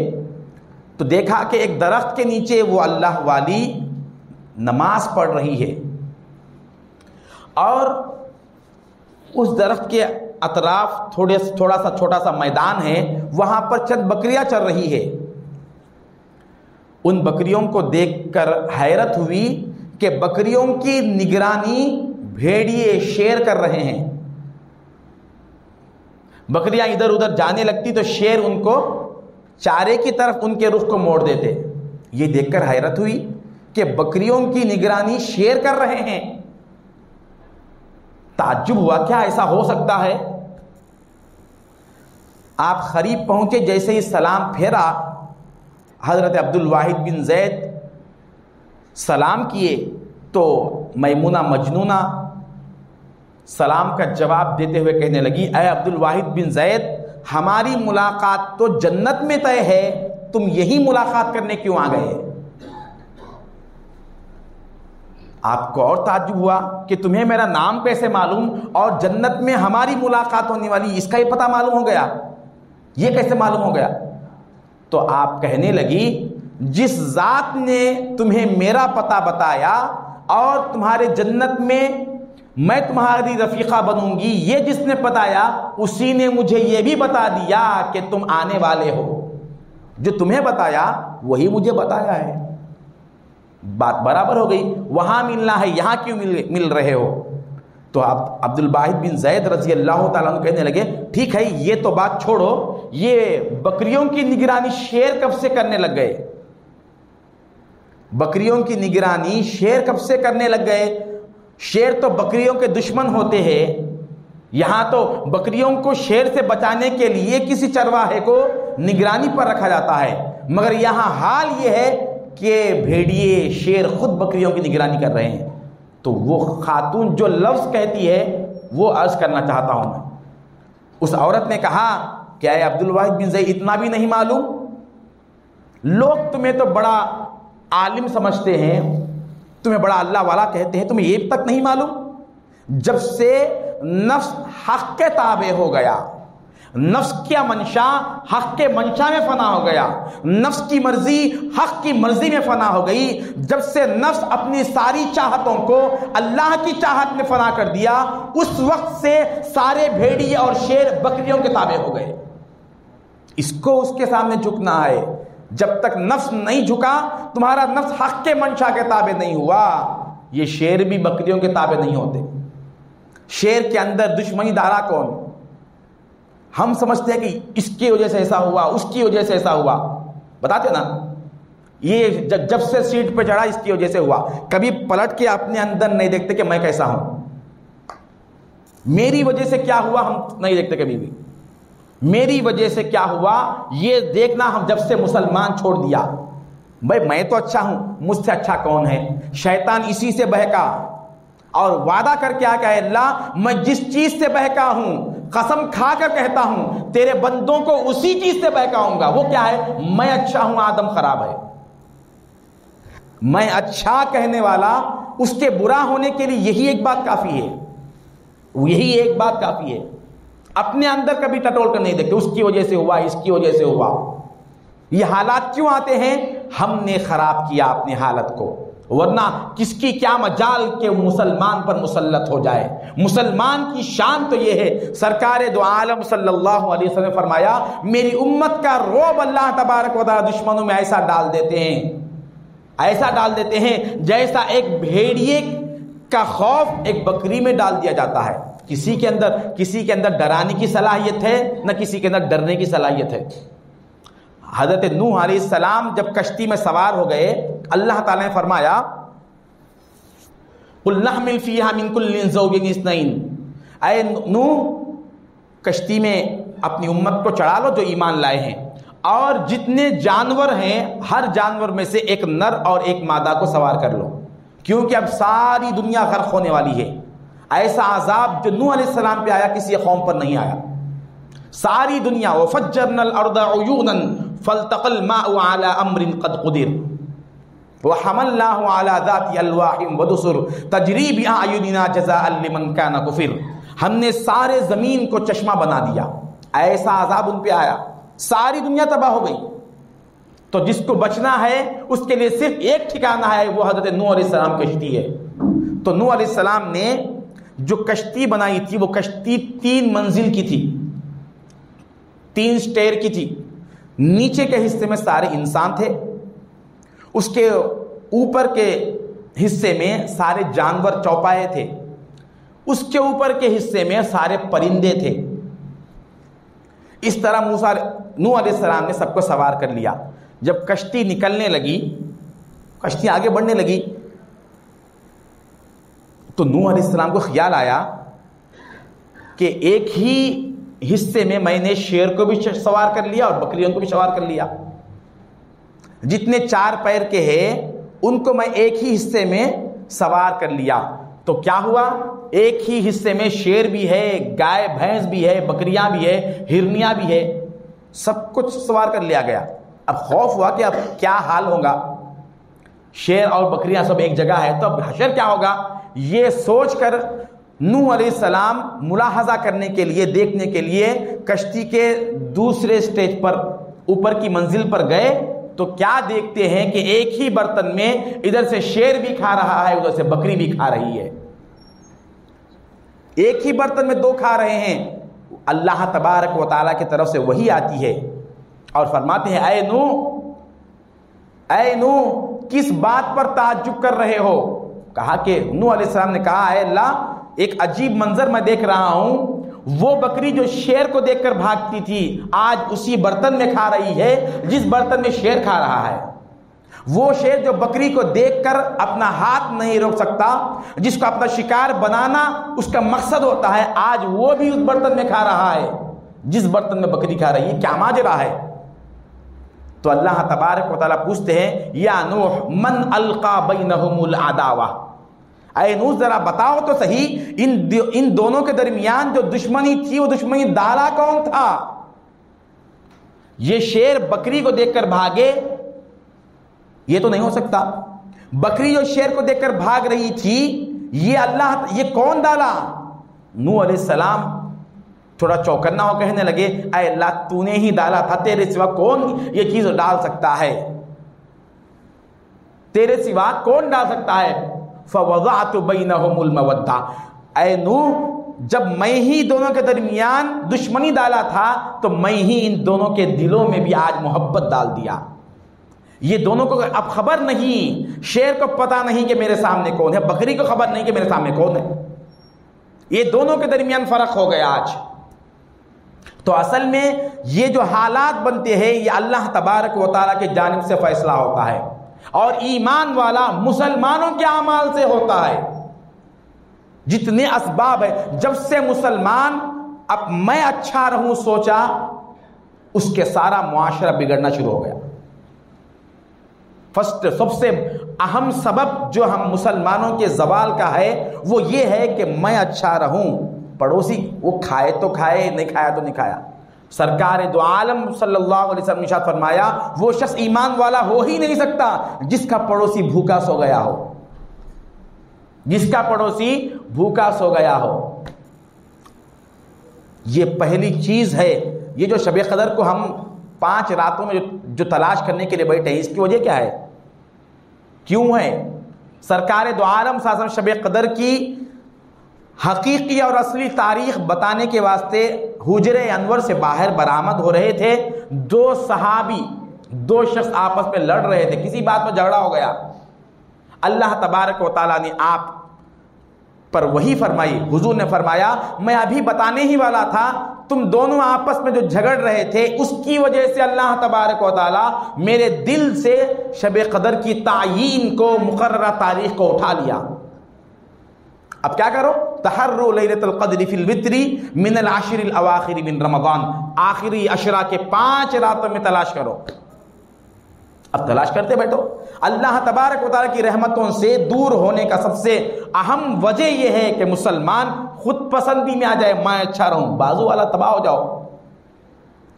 तो देखा कि एक दरख्त के नीचे वो अल्लाह वाली नमाज़ पढ़ रही है। और उस दरख्त के अतराफ थोड़े थोड़ा सा छोटा सा मैदान है, वहाँ पर चंद बकरियाँ चल रही है। उन बकरियों को देखकर हैरत हुई कि बकरियों की निगरानी भेड़िए शेर कर रहे हैं। बकरियाँ इधर उधर जाने लगती तो शेर उनको चारे की तरफ़ उनके रुख को मोड़ देते। ये देखकर हैरत हुई कि बकरियों की निगरानी शेर कर रहे हैं। ताज्जुब हुआ क्या? ऐसा हो सकता है। आप खरीब पहुँचे, जैसे ही सलाम फेरा, हज़रत अब्दुल वाहिद बिन जैद सलाम किए तो मैमुना मजनूना सलाम का जवाब देते हुए कहने लगी अय अब्दुल वाहिद बिन जैद, हमारी मुलाकात तो जन्नत में तय है, तुम यही मुलाकात करने क्यों आ गए? आपको और ताजुब हुआ कि तुम्हें मेरा नाम कैसे मालूम और जन्नत में हमारी मुलाकात होने वाली, इसका ही पता मालूम हो गया? ये कैसे मालूम हो गया? तो आप कहने लगी, जिस जात ने तुम्हें मेरा पता बताया और तुम्हारे जन्नत में मैं तुम्हारी रफीका बनूँगी, ये जिसने बताया, उसी ने मुझे ये भी बता दिया कि तुम आने वाले हो। जो तुम्हें बताया, वही मुझे बताया है। बात बराबर हो गई। वहाँ मिलना है, यहाँ क्यों मिल मिल रहे हो? तो आप, अब्दुल बाहिद बिन जैद रज़ी अल्लाह कहने लगे, ठीक है, ये तो बात छोड़ो, ये बकरियों की निगरानी शेर कब से करने लग गए? बकरियों की निगरानी शेर कब से करने लग गए? शेर तो बकरियों के दुश्मन होते हैं। यहाँ तो बकरियों को शेर से बचाने के लिए किसी चरवाहे को निगरानी पर रखा जाता है। मगर यहाँ हाल यह है कि भेड़िए, शेर, खुद बकरियों की निगरानी कर रहे हैं। तो वो खातून जो लफ्ज़ कहती है, वो अर्ज़ करना चाहता हूँ मैं। उस औरत ने कहा क्या अब्दुल वाहिद बिन जई इतना भी नहीं मालूम। लोग तुम्हें तो बड़ा आलिम समझते हैं, तुम्हें बड़ा अल्लाह वाला कहते हैं, तुम्हें ये तक नहीं मालूम। जब से नफ्स हक के ताबे हो गया नफ्स क्या मंशा हक के मंशा में फना हो गया। नफ्स की मर्ज़ी हक की मर्ज़ी में फना हो गई। जब से नफ्स अपनी सारी चाहतों को अल्लाह की चाहत में फना कर दिया, उस वक्त से सारे भेड़िए और शेर बकरियों के ताबे हो गए। इसको उसके सामने झुकना है। जब तक नफ्स नहीं झुका, तुम्हारा नफ्स हक के मंशा के ताबे नहीं हुआ। ये शेर भी बकरियों के ताबे नहीं होते। शेर के अंदर दुश्मनी धारा कौन? हम समझते हैं कि इसकी वजह से ऐसा हुआ, उसकी वजह से ऐसा हुआ। बताते ना? ये जब जब से सीट पे चढ़ा, इसकी वजह से हुआ। कभी पलट के अपने अंदर नहीं देखते कि मैं कैसा हूँ। मेरी वजह से क्या हुआ, हम नहीं देखते कभी भी। मेरी वजह से क्या हुआ, ये देखना हम जब से मुसलमान छोड़ दिया। भाई, मैं तो अच्छा हूँ, मुझसे अच्छा कौन है? शैतान इसी से बहका। और वादा करके आ क्या अल्लाह, मैं जिस चीज़ से बहका हूँ कसम खाकर कहता हूँ, तेरे बंदों को उसी चीज़ से बहकाऊँगा। वो क्या है? मैं अच्छा हूँ, आदम खराब है। मैं अच्छा कहने वाला, उसके बुरा होने के लिए यही एक बात काफ़ी है। यही एक बात काफ़ी है। अपने अंदर कभी टटोल कर नहीं देखते, उसकी वजह से हुआ, इसकी वजह से हुआ। ये हालात क्यों आते हैं? हमने खराब किया अपनी हालत को। वरना किसकी क्या मजाल के मुसलमान पर मुसलत हो जाए? मुसलमान की शान तो ये है, सरकार दो आलम सल्लल्लाहु अलैहि वसल्लम ने फरमाया, मेरी उम्मत का रोब अल्लाह तबारक व दुश्मनों में ऐसा डाल देते हैं। ऐसा डाल देते हैं जैसा एक भेड़िए का खौफ एक बकरी में डाल दिया जाता है। किसी के अंदर, किसी के अंदर डराने की सलाहियत है, न किसी के अंदर डरने की सलाहियत है। हज़रत नूह सलाम जब कश्ती में सवार हो गए, अल्लाह ताला ने फरमाया नू कश्ती में अपनी उम्मत को चढ़ा लो जो ईमान लाए हैं। और जितने जानवर हैं, हर जानवर में से एक नर और एक मादा को सवार कर लो। क्योंकि अब सारी दुनिया गर्क होने वाली है। ऐसा आजाब जो नू सलाम पे आया, किसी कौम पर नहीं आया। सारी दुनिया वफजरनल अर्दन फलतकल माला अमरिन कद कुदिर। तजरीब आयुनिना जजा काना कुफिर। हमने सारे ज़मीन को चश्मा बना दिया। ऐसा आज़ाब उन पे आया। सारी दुनिया तबाह हो गई। तो जिसको बचना है, उसके लिए सिर्फ़ एक ठिकाना है, वो हज़रत नू सलाम कश्ती है। तो नू सलाम ने जो कश्ती बनाई थी, वो कश्ती तीन मंजिल की थी। तीन स्टेयर की थी। नीचे के हिस्से में सारे इंसान थे। उसके ऊपर के हिस्से में सारे जानवर चौपाए थे। उसके ऊपर के हिस्से में सारे परिंदे थे। इस तरह मूसा नू सलाम ने सबको सवार कर लिया। जब कश्ती निकलने लगी, कश्ती आगे बढ़ने लगी तो नू सलाम को ख्याल आया कि एक ही हिस्से में मैंने शेर को भी सवार कर लिया और बकरियों को भी सवार कर लिया। जितने चार पैर के हैं, उनको मैं एक ही हिस्से में सवार कर लिया। तो क्या हुआ? एक ही हिस्से में शेर भी है, गाय, भैंस भी है, बकरियाँ भी है, हिरनिया भी है, सब कुछ सवार कर लिया गया। अब खौफ हुआ कि अब क्या हाल होगा? शेर और बकरियाँ सब एक जगह है तो अब हशर क्या होगा? ये सोचकर नू सलाम मुलाहजा करने के लिए, देखने के लिए कश्ती के दूसरे स्टेज पर, ऊपर की मंजिल पर गए। तो क्या देखते हैं कि एक ही बर्तन में इधर से शेर भी खा रहा है, उधर से बकरी भी खा रही है। एक ही बर्तन में दो खा रहे हैं। अल्लाह तबारक व की तरफ़ से वही आती है और फरमाते हैं अय नू अय नू किस बात पर ताजुब कर रहे हो? कहा कि नू अलैहिस्सलाम ने कहा अल्लाह एक अजीब मंजर मैं देख रहा हूँ। वो बकरी जो शेर को देखकर भागती थी, आज उसी बर्तन में खा रही है, जिस बर्तन में शेर खा रहा है। वो शेर जो बकरी को देखकर अपना हाथ नहीं रोक सकता, जिसको अपना शिकार बनाना उसका मकसद होता है, आज वो भी उस बर्तन में खा रहा है, जिस बर्तन में बकरी खा रही है। क्या माजरा है? तो अल्लाह तबारक पूछते हैं, या नूह, मन अलका बैनहुमुल आदावा नूस, जरा बताओ तो सही, इन इन दोनों के दरमियान जो दुश्मनी थी, वो दुश्मनी दाला कौन था? ये शेर बकरी को देखकर भागे, ये तो नहीं हो सकता। बकरी जो शेर को देखकर भाग रही थी, ये अल्लाह, ये कौन डाला नू सलाम थोड़ा चौकन्ना हो कहने लगे अल्लाह, तूने ही डाला था, तेरे सिवा कौन ये चीज़ डाल सकता है? तेरे सिवा कौन डाल सकता है? बैनहुमुलमवद्दा ए नू जब मैं ही दोनों के दरमियान दुश्मनी डाला था तो मैं ही इन दोनों के दिलों में भी आज मोहब्बत डाल दिया ये दोनों को अब खबर नहीं शेर को पता नहीं कि मेरे सामने कौन है बकरी को खबर नहीं कि मेरे सामने कौन है ये दोनों के दरमियान फ़र्क हो गया आज तो असल में ये जो हालात बनते हैं ये अल्लाह तबारक व ताला के जानब से फैसला होता है और ईमान वाला मुसलमानों के अमाल से होता है। जितने असबाब है, जब से मुसलमान, अब मैं अच्छा रहूँ सोचा, उसके सारा मुआशरा बिगड़ना शुरू हो गया। फ़र्स्ट, सबसे अहम सबब जो हम मुसलमानों के जवाल का है, वो ये है कि मैं अच्छा रहूँ। पड़ोसी, वो खाए तो खाए, नहीं खाया तो नहीं खाया। सरकार दो आलम ने फरमाया वो शख्स ईमान वाला हो ही नहीं सकता जिसका पड़ोसी भूखा सो गया हो। जिसका पड़ोसी भूखा सो गया हो। ये पहली चीज़ है। ये जो शब कदर को हम पाँच रातों में जो, जो तलाश करने के लिए बैठे हैं इसकी वजह क्या है? क्यों है? सरकार दो आलम शब कदर की हकीकी और असली तारीख बताने के वास्ते हुजर अनवर से बाहर बरामद हो रहे थे। दो सहाबी, दो शख्स आपस में लड़ रहे थे। किसी बात में झगड़ा हो गया। अल्लाह तबारक वाली ने आप पर वही फरमाई। हुजूर ने फरमाया, मैं अभी बताने ही वाला था, तुम दोनों आपस में जो झगड़ रहे थे, उसकी वजह से अल्लाह तबारक वाली मेरे दिल से शब कदर की तयन को मुकर्रा तारीख को उठा लिया। अब क्या करो? तहर्रो मिनल आशिर मिन रमज़ान। आखिरी अशरा के पाँच रातों में तलाश करो। अब तलाश करते बैठो। अल्लाह तबारक वाली की रहमतों से दूर होने का सबसे अहम वजह यह है कि मुसलमान खुद पसंदी में आ जाए, मैं अच्छा रहूँ बाजू वाला तबाह हो जाओ।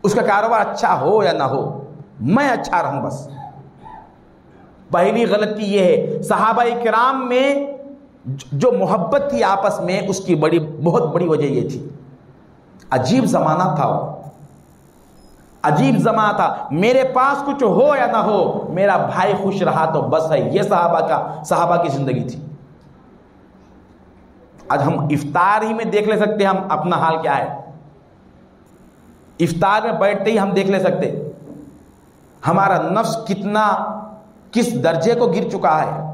उसका कारोबार अच्छा हो या ना हो, मैं अच्छा रहूँ बस। पहली गलती यह है सहाबा कराम में जो मोहब्बत थी आपस में, उसकी बड़ी, बहुत बड़ी वजह यह थी। अजीब जमाना था वो। अजीब जमा था। मेरे पास कुछ हो या ना हो, मेरा भाई खुश रहा तो बस है। ये सहाबा का, सहाबा की ज़िंदगी थी। आज हम इफ्तार ही में देख ले सकते हम अपना हाल क्या है। इफ्तार में बैठते ही हम देख ले सकते। हमारा नफ्स कितना, किस दर्जे को गिर चुका है।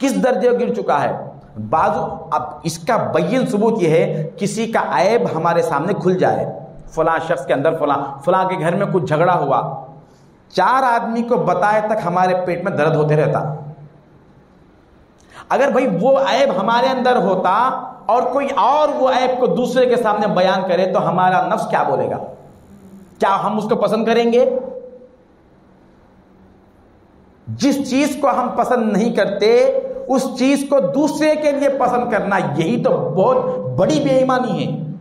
किस दर्जे गिर चुका है? बाजू, अब इसका बैन सबूत यह है, किसी का ऐब हमारे सामने खुल जाए। फला शख्स के अंदर फला फला के घर में कुछ झगड़ा हुआ। चार आदमी को बताए तक हमारे पेट में दर्द होते रहता। अगर भाई वो ऐब हमारे अंदर होता और कोई और वो ऐब को दूसरे के सामने बयान करे तो हमारा नफ्स क्या बोलेगा? क्या हम उसको पसंद करेंगे? जिस चीज़ को हम पसंद नहीं करते उस चीज़ को दूसरे के लिए पसंद करना, यही तो बहुत बड़ी बेईमानी है।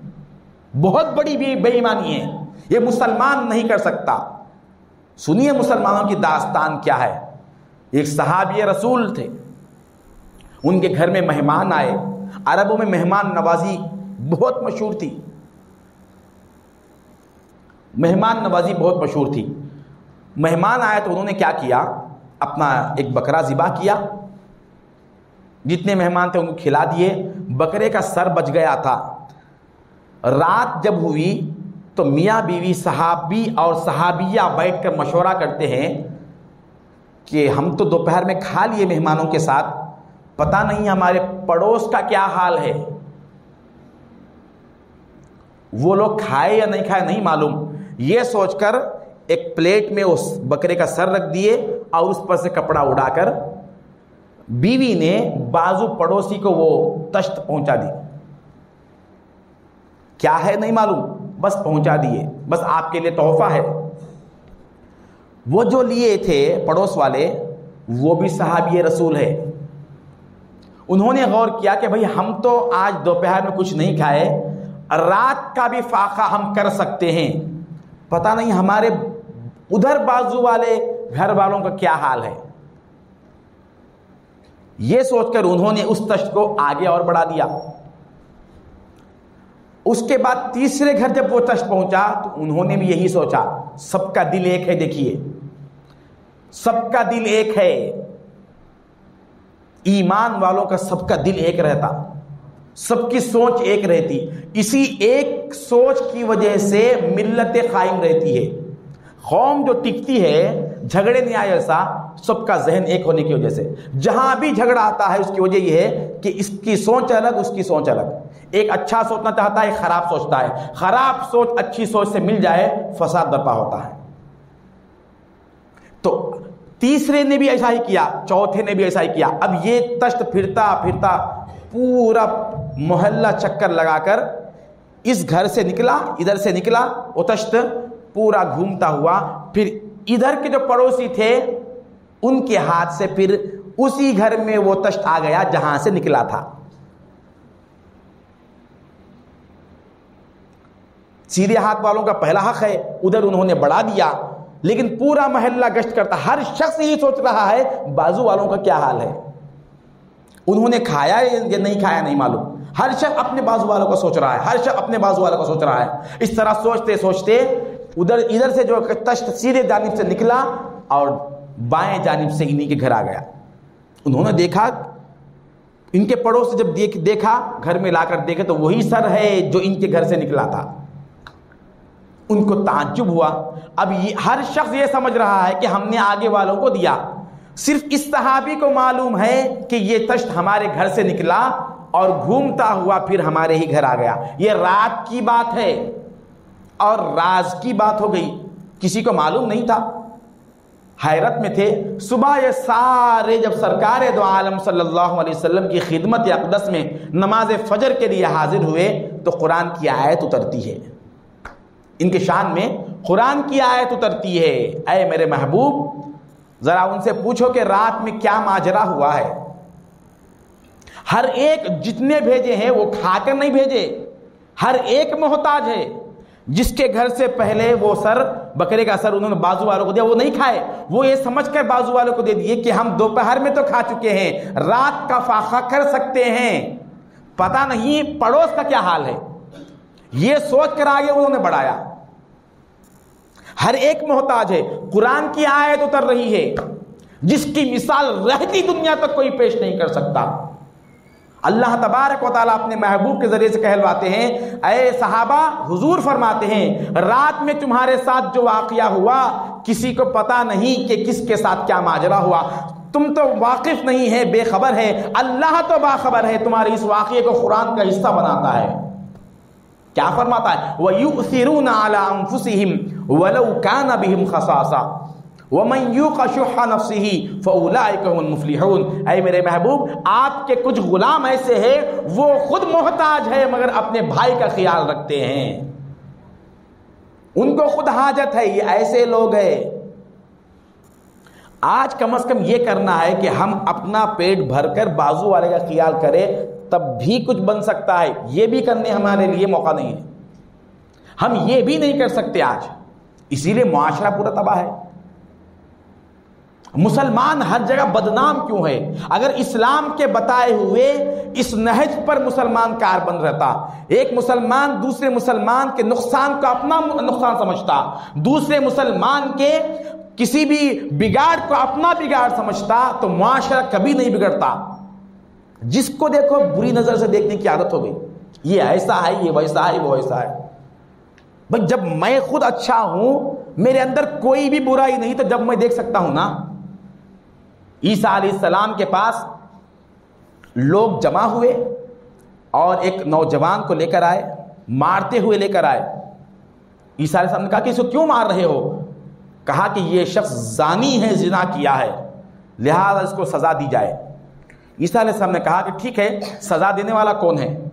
बहुत बड़ी बेईमानी है। ये मुसलमान नहीं कर सकता। सुनिए मुसलमानों की दास्तान क्या है। एक सहाबी रसूल थे। उनके घर में मेहमान आए। अरबों में मेहमान नवाजी बहुत मशहूर थी। मेहमान नवाजी बहुत मशहूर थी। मेहमान आए तो उन्होंने क्या किया? अपना एक बकरा ज़िबा किया। जितने मेहमान थे उनको खिला दिए। बकरे का सर बच गया था। रात जब हुई तो मियाँ बीवी सहाबी और सहाबिया बैठकर मशवरा करते हैं कि हम तो दोपहर में खा लिए मेहमानों के साथ। पता नहीं हमारे पड़ोस का क्या हाल है। वो लोग खाए या नहीं खाए, नहीं मालूम। ये सोचकर एक प्लेट में उस बकरे का सर रख दिए और उस पर से कपड़ा उड़ाकर बीवी ने बाजू पड़ोसी को वो तश्त पहुँचा दी। क्या है नहीं मालूम, बस पहुँचा दिए। बस आपके लिए तोहफा है। वो जो लिए थे पड़ोस वाले, वो भी सहाबी रसूल है। उन्होंने गौर किया कि भाई, हम तो आज दोपहर में कुछ नहीं खाए, रात का भी फाका हम कर सकते हैं। पता नहीं हमारे उधर बाजू वाले घर वालों का क्या हाल है। यह सोचकर उन्होंने उस तश्त को आगे और बढ़ा दिया। उसके बाद तीसरे घर जब वो तश्त पहुँचा तो उन्होंने भी यही सोचा, सबका दिल एक है देखिए। सबका दिल एक है। ईमान वालों का सबका दिल एक रहता। सबकी सोच एक रहती। इसी एक सोच की वजह से मिल्लत कायम रहती है। कौम जो टिकती है, झगड़े आए ऐसा सबका जहन एक होने की वजह से। जहाँ भी झगड़ा आता है, उसकी वजह यह है कि इसकी सोच अलग, उसकी सोच अलग। एक अच्छा सोचना चाहता है खराब सोचता है। खराब सोच, अच्छी सोच से मिल जाए, फसाद, बर्पा होता है। तो तीसरे ने भी ऐसा ही किया, चौथे ने भी ऐसा ही किया। अब ये तश्त फिरता फिरता पूरा मोहल्ला चक्कर लगाकर इस घर से निकला, इधर से निकला, वो तश्त पूरा घूमता हुआ, फिर इधर के जो पड़ोसी थे उनके हाथ से फिर उसी घर में वो तश्त आ गया जहाँ से निकला था। सीधे हाथ वालों का पहला हक है, उधर उन्होंने बढ़ा दिया, लेकिन पूरा महल्ला गश्त करता। हर शख्स यही सोच रहा है, बाजू वालों का क्या हाल है? उन्होंने खाया या नहीं खाया, नहीं मालूम। हर शख्स अपने बाजू वालों का सोच रहा है, हर शख्स अपने बाजू वालों का सोच रहा है। इस तरह सोचते सोचते उधर, इधर से जो तश्त सीधे जानब से निकला और बाएँ जानब से इन्हीं के घर आ गया। उन्होंने देखा, इनके पड़ोस जब देख, देखा, घर में लाकर देखे तो वही सर है जो इनके घर से निकला था। उनको ताज्जुब हुआ। अब ये, हर शख्स ये समझ रहा है कि हमने आगे वालों को दिया। सिर्फ़ इस सहाबी को मालूम है कि ये तश्त हमारे घर से निकला और घूमता हुआ फिर हमारे ही घर आ गया। ये रात की बात है और राज की बात हो गई। किसी को मालूम नहीं था। हैरत में थे। सुबह ये सारे जब सरकार दो आलम सल्लल्लाहु अलैहि वसल्लम की खिदमत अकदस में नमाज़ फजर के लिए हाजिर हुए तो कुरान की आयत उतरती है। इनके शान में कुरान की आयत उतरती है। अय मेरे महबूब, ज़रा उनसे पूछो कि रात में क्या माजरा हुआ है। हर एक जितने भेजे हैं, वो खाकर नहीं भेजे। हर एक मोहताज है। जिसके घर से पहले वो सर बकरे का सर उन्होंने बाजू वालों को दिया, वो नहीं खाए। वो ये समझ कर बाजू वालों को दे दिए कि हम दोपहर में तो खा चुके हैं, रात का फाखा कर सकते हैं। पता नहीं पड़ोस का क्या हाल है। ये सोच कर आगे उन्होंने बढ़ाया। हर एक मोहताज है, कुरान की आयत उतर रही है, जिसकी मिसाल रहती दुनिया तक कोई पेश नहीं कर सकता। अल्लाह तबारक वाली अपने महबूब के ज़रिए से कहलवाते हैं अय सहाबा, हुजूर फरमाते हैं, रात में तुम्हारे साथ जो वाकया हुआ, किसी को पता नहीं कि किसके साथ क्या माजरा हुआ। तुम तो वाकिफ नहीं है, बेखबर है। अल्लाह तो बाखबर है, तुम्हारे इस वाक्य को कुरान का हिस्सा बनाता है। क्या फरमाता है? वह यू सिरून आलाफुसहिम वलऊ कान बिहिम खसासा। मेरे महबूब, आपके कुछ गुलाम ऐसे हैं, वो खुद मोहताज है, मगर अपने भाई का ख्याल रखते हैं। उनको खुद हाजत है, ये ऐसे लोग हैं। आज कम से कम ये करना है कि हम अपना पेट भरकर बाजू वाले का ख्याल करें, तब भी कुछ बन सकता है। ये भी करने हमारे लिए मौका नहीं है। हम ये भी नहीं कर सकते आज। इसीलिए मुआशरा पूरा तबाह है। मुसलमान हर जगह बदनाम क्यों है? अगर इस्लाम के बताए हुए इस नहज पर मुसलमान कार बन रहता, एक मुसलमान दूसरे मुसलमान के नुकसान को अपना नुकसान समझता, दूसरे मुसलमान के किसी भी बिगाड़ को अपना बिगाड़ समझता तो मुआशरा कभी नहीं बिगड़ता। जिसको देखो, बुरी नज़र से देखने की आदत हो गई। ये ऐसा है, ये वैसा है, वो वैसा है। भाई, जब मैं खुद अच्छा हूँ, मेरे अंदर कोई भी बुराई नहीं तो जब मैं देख सकता हूँ ना? ईसा सलाम के पास लोग जमा हुए और एक नौजवान को लेकर आए, मारते हुए लेकर आए। ईसा ने कहा कि इसको क्यों मार रहे हो? कहा कि ये शख्स जानी है, जिना किया है, लिहाजा इसको सजा दी जाए। ईसा ने कहा कि ठीक है, सजा देने वाला कौन है?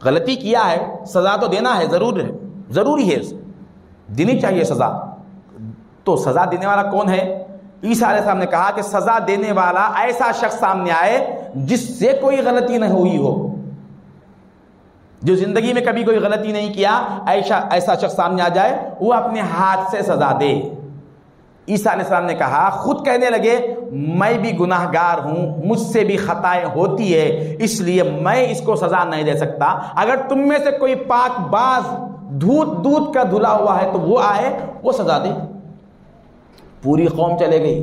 गलती किया है, सजा तो देना है, ज़रूर है, ज़रूरी है। देनी चाहिए सजा। तो सजा देने वाला कौन है? ईसा साहब ने कहा कि सजा देने वाला ऐसा शख्स सामने आए जिससे कोई गलती नहीं हुई हो। जो ज़िंदगी में कभी कोई गलती नहीं किया, ऐसा ऐसा शख्स सामने आ जाए, वो अपने हाथ से सजा दे। ईसा ने कहा, खुद कहने लगे, मैं भी गुनाहगार हूँ, मुझसे भी खताएँ होती है, इसलिए मैं इसको सजा नहीं दे सकता। अगर तुम में से कोई पाक बाज दूध दूध का धुला हुआ है तो वो आए, वो सजा दे। पूरी कौम चले गई।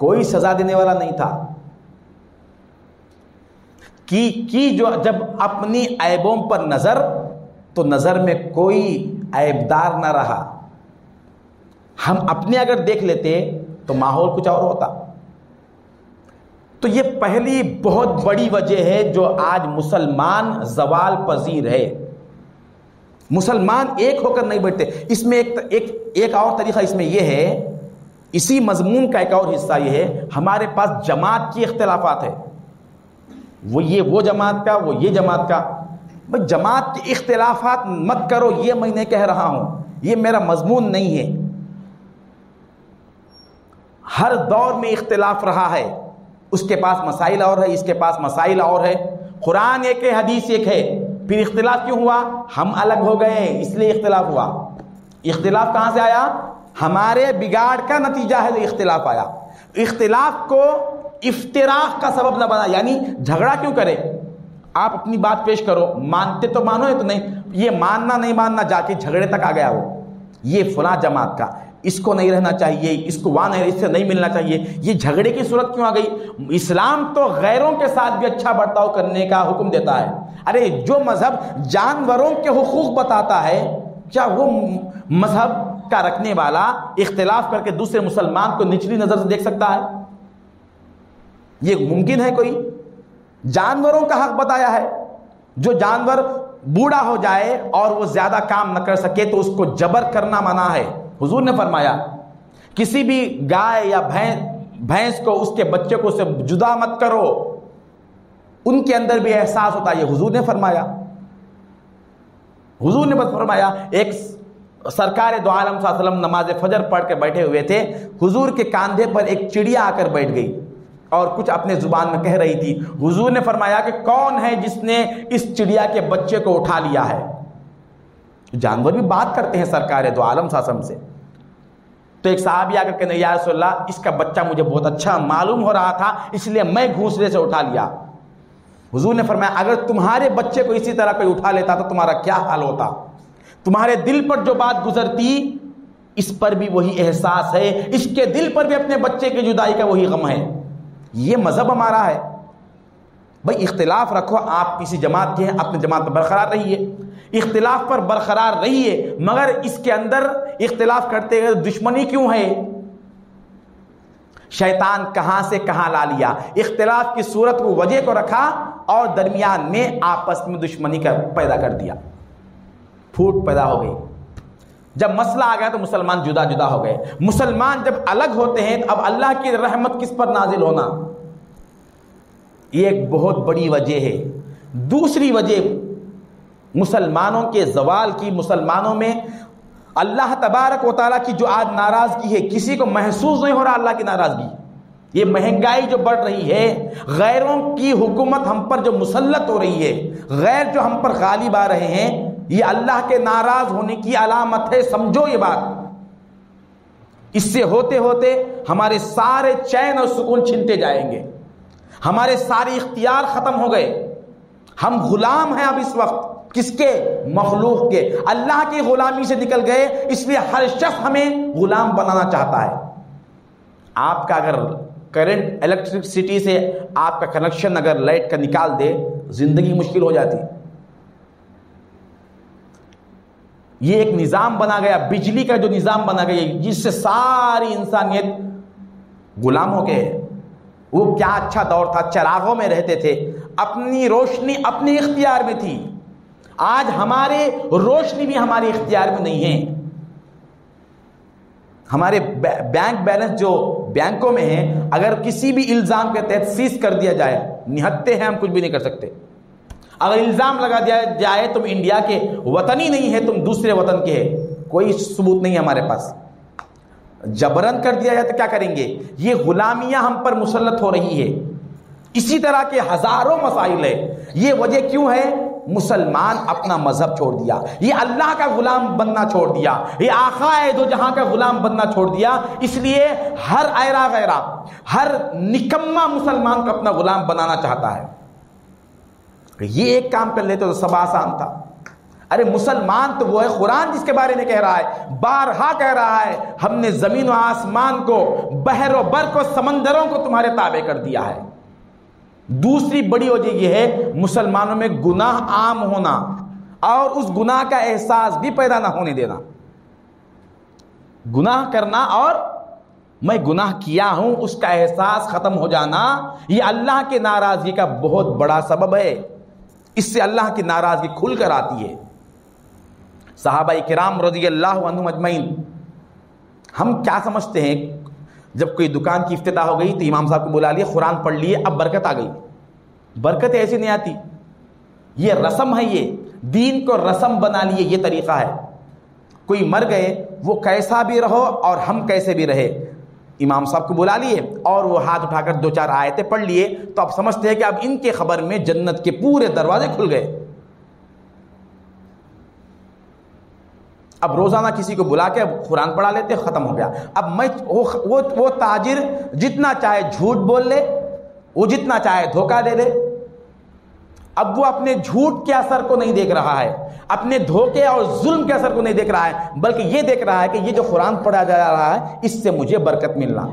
कोई सजा देने वाला नहीं था। की की जो, जब अपनी ऐबों पर नज़र तो नज़र में कोई ऐबदार ना रहा। हम अपने अगर देख लेते तो माहौल कुछ और होता। तो ये पहली बहुत बड़ी वजह है जो आज मुसलमान जवाल पजीर है। मुसलमान एक होकर नहीं बैठते। इसमें एक एक एक और तरीका इसमें यह है, इसी मजमून का एक और हिस्सा यह है, हमारे पास जमात की इख्तलाफात है। वो ये, वो जमात का, वो ये जमात का। भाई, जमात के इख्तलाफात मत करो, ये मैं नहीं कह रहा हूँ। ये मेरा मजमून नहीं है। हर दौर में इख्तलाफ रहा है। उसके पास मसाइल और है, इसके पास मसाइल और है। कुरान एक है, हदीस एक है। फिर इख्तलाफ क्यों हुआ? हम अलग हो गए, इसलिए इख्तलाफ हुआ। इख्तलाफ कहाँ से आया? हमारे बिगाड़ का नतीजा है इख्तलाफ आया। इख्तलाफ को इफ्तराक का सबब न बना, यानी झगड़ा क्यों करे? आप अपनी बात पेश करो। मानते तो मानो है तो नहीं। ये मानना नहीं मानना, जाके झगड़े तक आ गया वो। ये फला जमात का। इसको नहीं रहना चाहिए, इसको वहाँ नहीं, इससे नहीं मिलना चाहिए। ये झगड़े की सूरत क्यों आ गई? इस्लाम तो गैरों के साथ भी अच्छा बर्ताव करने का हुक्म देता है। अरे जो मज़हब जानवरों के हकूक़ बताता है, क्या वो मज़हब का रखने वाला इख्तलाफ करके दूसरे मुसलमान को निचली नज़र से देख सकता है? ये मुमकिन है कोई? जानवरों का हक बताया है। जो जानवर बूढ़ा हो जाए और वो ज़्यादा काम न कर सके तो उसको जबर करना मना है। हुजूर ने फरमाया, किसी भी गाय या भैंस भैंस को, उसके बच्चे को उससे जुदा मत करो। उनके अंदर भी एहसास होता है हुजूर ने फरमाया। हुजूर ने बस फरमाया, एक सरकार दो आलम नमाज़ फजर पढ़ के बैठे हुए थे, हुजूर के कांधे पर एक चिड़िया आकर बैठ गई और कुछ अपने ज़ुबान में कह रही थी। हुजूर ने फरमाया कि कौन है जिसने इस चिड़िया के बच्चे को उठा लिया है? जानवर भी बात करते हैं सरकार दो आलम सासम से। तो एक साहब आकर कहने, या रसोल्ला इसका बच्चा मुझे बहुत अच्छा मालूम हो रहा था, इसलिए मैं घूसरे से उठा लिया। हुजूर ने फरमाया, अगर तुम्हारे बच्चे को इसी तरह कोई उठा लेता तो तुम्हारा क्या हाल होता? तुम्हारे दिल पर जो बात गुजरती, इस पर भी वही एहसास है। इसके दिल पर भी अपने बच्चे की जुदाई का वही गम है। ये मज़हब हमारा है। भाई, इख्तिलाफ रखो, आप किसी जमात के हैं, अपने जमात पर बरकरार रहिए। इख्तिलाफ पर बरकरार रहिए, मगर इसके अंदर इख्तिलाफ करते हुए दुश्मनी क्यों है? शैतान कहाँ से कहाँ ला लिया? इख्तलाफ की सूरत को, वजह को रखा और दरमियान में आपस में दुश्मनी का पैदा कर दिया। फूट पैदा हो गई। जब मसला आ गया तो मुसलमान जुदा जुदा हो गए। मुसलमान जब अलग होते हैं तो अब अल्लाह की रहमत किस पर नाजिल होना? ये एक बहुत बड़ी वजह है। दूसरी वजह, मुसलमानों के जवाल की, मुसलमानों में अल्लाह तबारक व वाली की जो आज नाराज़गी है, किसी को महसूस नहीं हो रहा अल्लाह की नाराज़गी। ये महँगाई जो बढ़ रही है, गैरों की हुकूमत हम पर जो मुसलत हो रही है, गैर जो हम पर गालिब आ रहे हैं, ये अल्लाह के नाराज़ होने की अलामत है, समझो ये बात। इससे होते होते हमारे सारे चैन और सुकून छिनते जाएँगे। हमारे सारे इख्तियार खत्म हो गए। हम गुलाम हैं अब इस वक्त। किसके? मखलूक के। अल्लाह की गुलामी से निकल गए, इसलिए हर शख्स हमें गुलाम बनाना चाहता है। आपका अगर करंट इलेक्ट्रिसिटी से आपका कनेक्शन अगर लाइट का निकाल दे, ज़िंदगी मुश्किल हो जाती। ये एक निज़ाम बना गया, बिजली का जो निज़ाम बना गया, जिससे सारी इंसानियत गुलाम हो गए। वो क्या अच्छा दौर था, चरागों में रहते थे। अपनी रोशनी अपने इख्तियार में थी। आज हमारे रोशनी भी हमारे इख्तियार में नहीं है। हमारे बैंक बैलेंस जो बैंकों में है, अगर किसी भी इल्ज़ाम के तहत सीज कर दिया जाए, निहत्ते हैं, हम कुछ भी नहीं कर सकते। अगर इल्ज़ाम लगा दिया जाए, तुम इंडिया के वतन ही नहीं है, तुम दूसरे वतन के है। कोई सबूत नहीं है हमारे पास। जबरन कर दिया जाए तो क्या करेंगे? ये गुलामियाँ हम पर मुसलत हो रही है। इसी तरह के हज़ारों मसाइल है। ये वजह क्यों है? मुसलमान अपना मज़हब छोड़ दिया। ये अल्लाह का गुलाम बनना छोड़ दिया। ये आखा है दो जहाँ का गुलाम बनना छोड़ दिया। इसलिए हर ऐरा गैरा, हर निकम्मा मुसलमान को अपना गुलाम बनाना चाहता है। ये एक काम कर लेते तो सब आसान था। अरे मुसलमान तो वो है, कुरान जिसके बारे में कह रहा है, बारहा कह रहा है, हमने ज़मीन और आसमान को, बहरो बर को समंदरों को तुम्हारे ताबे कर दिया है। दूसरी बड़ी वजह यह है मुसलमानों में गुनाह आम होना और उस गुनाह का एहसास भी पैदा ना होने देना। गुनाह करना और मैं गुनाह किया हूँ, उसका एहसास खत्म हो जाना यह अल्लाह के नाराज़गी का बहुत बड़ा सबब है। इससे अल्लाह की नाराज़गी खुल कर आती है। साहबा कराम रज़ी अल्लाह अजमैन हम क्या समझते हैं? जब कोई दुकान की इफ्तः हो गई तो इमाम साहब को बुला लिया कुरान पढ़ लिए, अब बरकत आ गई। बरकत ऐसी नहीं आती। ये रस्म है ये। दीन को रस्म बना लिए, ये तरीक़ा है। कोई मर गए, वो कैसा भी रहो और हम कैसे भी रहे। इमाम साहब को बुला लिए और वो हाथ उठाकर दो चार आयतें पढ़ लिए। तो आप समझते हैं कि अब इनके खबर में जन्नत के पूरे दरवाजे खुल गए। अब रोज़ाना किसी को बुला के कुरान पढ़ा लेते, ख़त्म हो गया। अब मैं, वो वो वो ताजिर जितना चाहे झूठ बोल ले, वो जितना चाहे धोखा दे दे। अब वो अपने झूठ के असर को नहीं देख रहा है। अपने धोखे और जुल्म के असर को नहीं देख रहा है, बल्कि ये देख रहा है कि ये जो कुरान पढ़ा जा रहा है, इससे मुझे बरकत मिलना।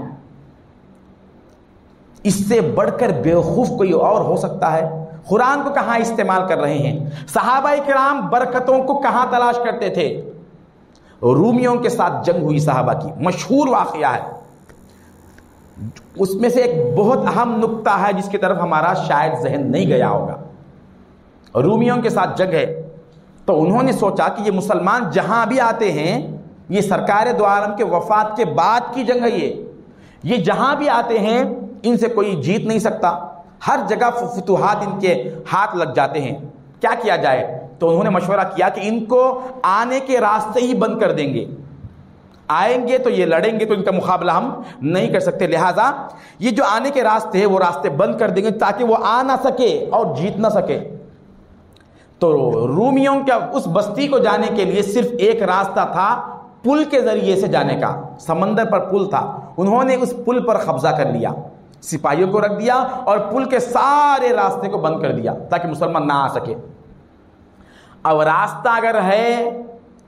इससे बढ़कर बेवकूफ़ कोई और हो सकता है। कुरान को कहाँ इस्तेमाल कर रहे हैं? सहाबा कराम बरकतों को कहाँ तलाश करते थे? रूमियों के साथ जंग हुई साहबा की। मशहूर वाकया है। उसमें से एक बहुत अहम नुक्ता है जिसकी तरफ़ हमारा शायद जहन नहीं गया होगा। रूमियों के साथ जंग है। तो उन्होंने सोचा कि ये मुसलमान जहाँ भी आते हैं, ये सरकार द्वारम के वफात के बाद की जंग है ये। ये जहाँ भी आते हैं, इनसे कोई जीत नहीं सकता। हर जगह फतुहात इनके हाथ लग जाते हैं। क्या किया जाए? तो उन्होंने मशवरा किया कि इनको आने के रास्ते ही बंद कर देंगे। आएँगे तो ये लड़ेंगे तो इनका मुकाबला हम नहीं कर सकते। लिहाजा ये जो आने के रास्ते हैं, वो रास्ते बंद कर देंगे ताकि वो आ ना सके और जीत ना सके। तो रूमियों के उस बस्ती को जाने के लिए सिर्फ़ एक रास्ता था, पुल के ज़रिए से जाने का। समंदर पर पुल था। उन्होंने उस पुल पर कब्जा कर लिया। सिपाहियों को रख दिया और पुल के सारे रास्ते को बंद कर दिया ताकि मुसलमान ना आ सके। अब रास्ता अगर है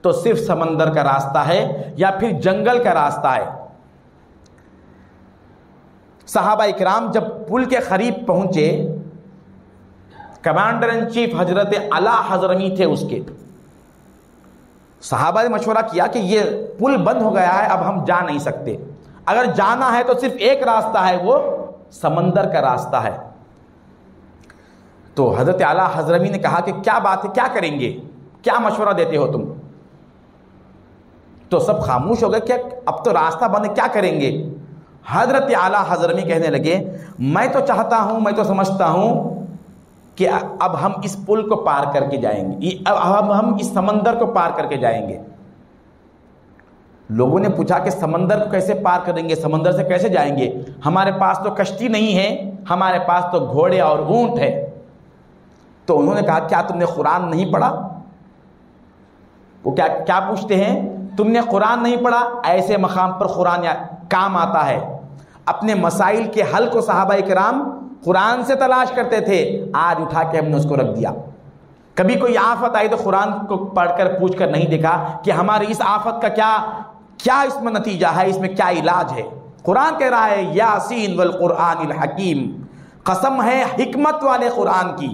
तो सिर्फ़ समंदर का रास्ता है, या फिर जंगल का रास्ता है। साहबा इकराम जब पुल के करीब पहुँचे, कमांडर इन चीफ हज़रत अला हजरमी थे उसके। साहबा ने मशवरा किया कि ये पुल बंद हो गया है, अब हम जा नहीं सकते। अगर जाना है तो सिर्फ़ एक रास्ता है, वो समंदर का रास्ता है। तो हज़रत आला हजरमी ने कहा कि क्या बात है, क्या करेंगे? क्या मशवरा देते हो तुम? तो सब खामोश हो गए क्या अब तो रास्ता बंद, क्या करेंगे? हज़रत आला हजरमी कहने लगे, मैं तो चाहता हूँ, मैं तो समझता हूँ कि अब हम इस पुल को पार करके जाएँगे। अब हम इस समंदर को पार करके जाएँगे। लोगों ने पूछा कि समंदर को कैसे पार करेंगे? समंदर से कैसे जाएँगे? हमारे पास तो कश्ती नहीं है, हमारे पास तो घोड़े और ऊँट है। तो उन्होंने कहा, क्या तुमने कुरान नहीं पढ़ा? वो क्या क्या पूछते हैं? तुमने कुरान नहीं पढ़ा? ऐसे मकाम पर कुरान काम आता है। अपने मसाइल के हल को साहबा कराम कुरान से तलाश करते थे। आज उठा के हमने उसको रख दिया। कभी कोई आफत आई तो कुरान को पढ़कर पूछ कर नहीं देखा कि हमारी इस आफत का क्या क्या इसमें नतीजा है, इसमें क्या इलाज है? कुरान कह रहा है, यासीन वल कुरान हकीम। कसम है, हिकमत वाले कुरान की।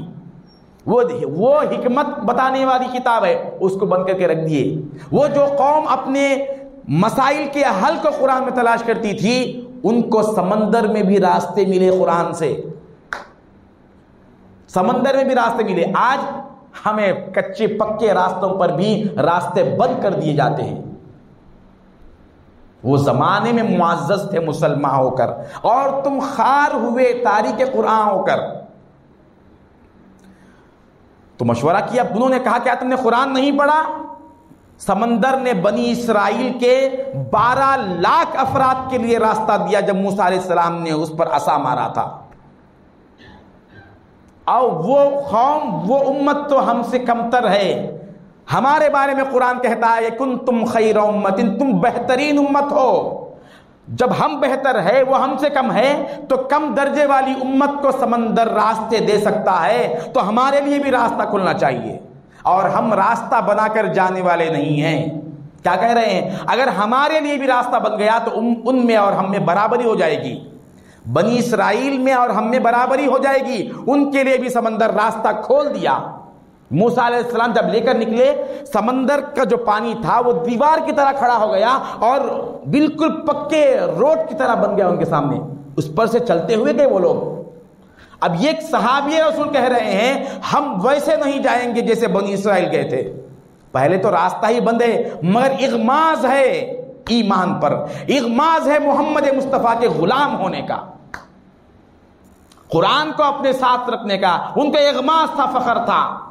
वो वो हिकमत बताने वाली किताब है, उसको बंद करके रख दिए। वो जो कौम अपने मसाइल के हल को कुरान में तलाश करती थी, उनको समंदर में भी रास्ते मिले कुरान से। समंदर में भी रास्ते मिले। आज हमें कच्चे पक्के रास्तों पर भी रास्ते बंद कर दिए जाते हैं। वो जमाने में मुआजस थे मुसलमान होकर, और तुम खार हुए तारीख कुरान होकर। तो मशवरा किया, उन्होंने कहा क्या तुमने कुरान नहीं पढ़ा। समंदर ने बनी इसराइल के 12 लाख अफराद के लिए रास्ता दिया जब मूसा सलाम ने उस पर असा मारा था। और वो कौम, वो उम्मत तो हमसे कमतर है। हमारे बारे में कुरान कहता है कुन तुम खैर उम्मतिन, तुम बेहतरीन उम्मत हो। जब हम बेहतर है, वो हमसे कम है तो कम दर्जे वाली उम्मत को समंदर रास्ते दे सकता है तो हमारे लिए भी रास्ता खुलना चाहिए। और हम रास्ता बनाकर जाने वाले नहीं हैं। क्या कह रहे हैं? अगर हमारे लिए भी रास्ता बन गया तो उनमें और हम में बराबरी हो जाएगी। बनी इसराइल में और हम में बराबरी हो जाएगी। उनके लिए भी समंदर रास्ता खोल दिया। मूसा सलाम जब लेकर निकले, समंदर का जो पानी था, वो दीवार की तरह खड़ा हो गया और बिल्कुल पक्के रोड की तरह बन गया उनके सामने। उस पर से चलते हुए गए वो लोग। अब ये एक सहाबी रसूल कह रहे हैं, हम वैसे नहीं जाएँगे जैसे बनी इसराइल गए थे। पहले तो रास्ता ही बंद है, मगर इगमाज है ईमान पर। इगमाज है मोहम्मद मुस्तफ़ा के गुलाम होने का। कुरान को अपने साथ रखने का, उनका इगमाज था, फखर था।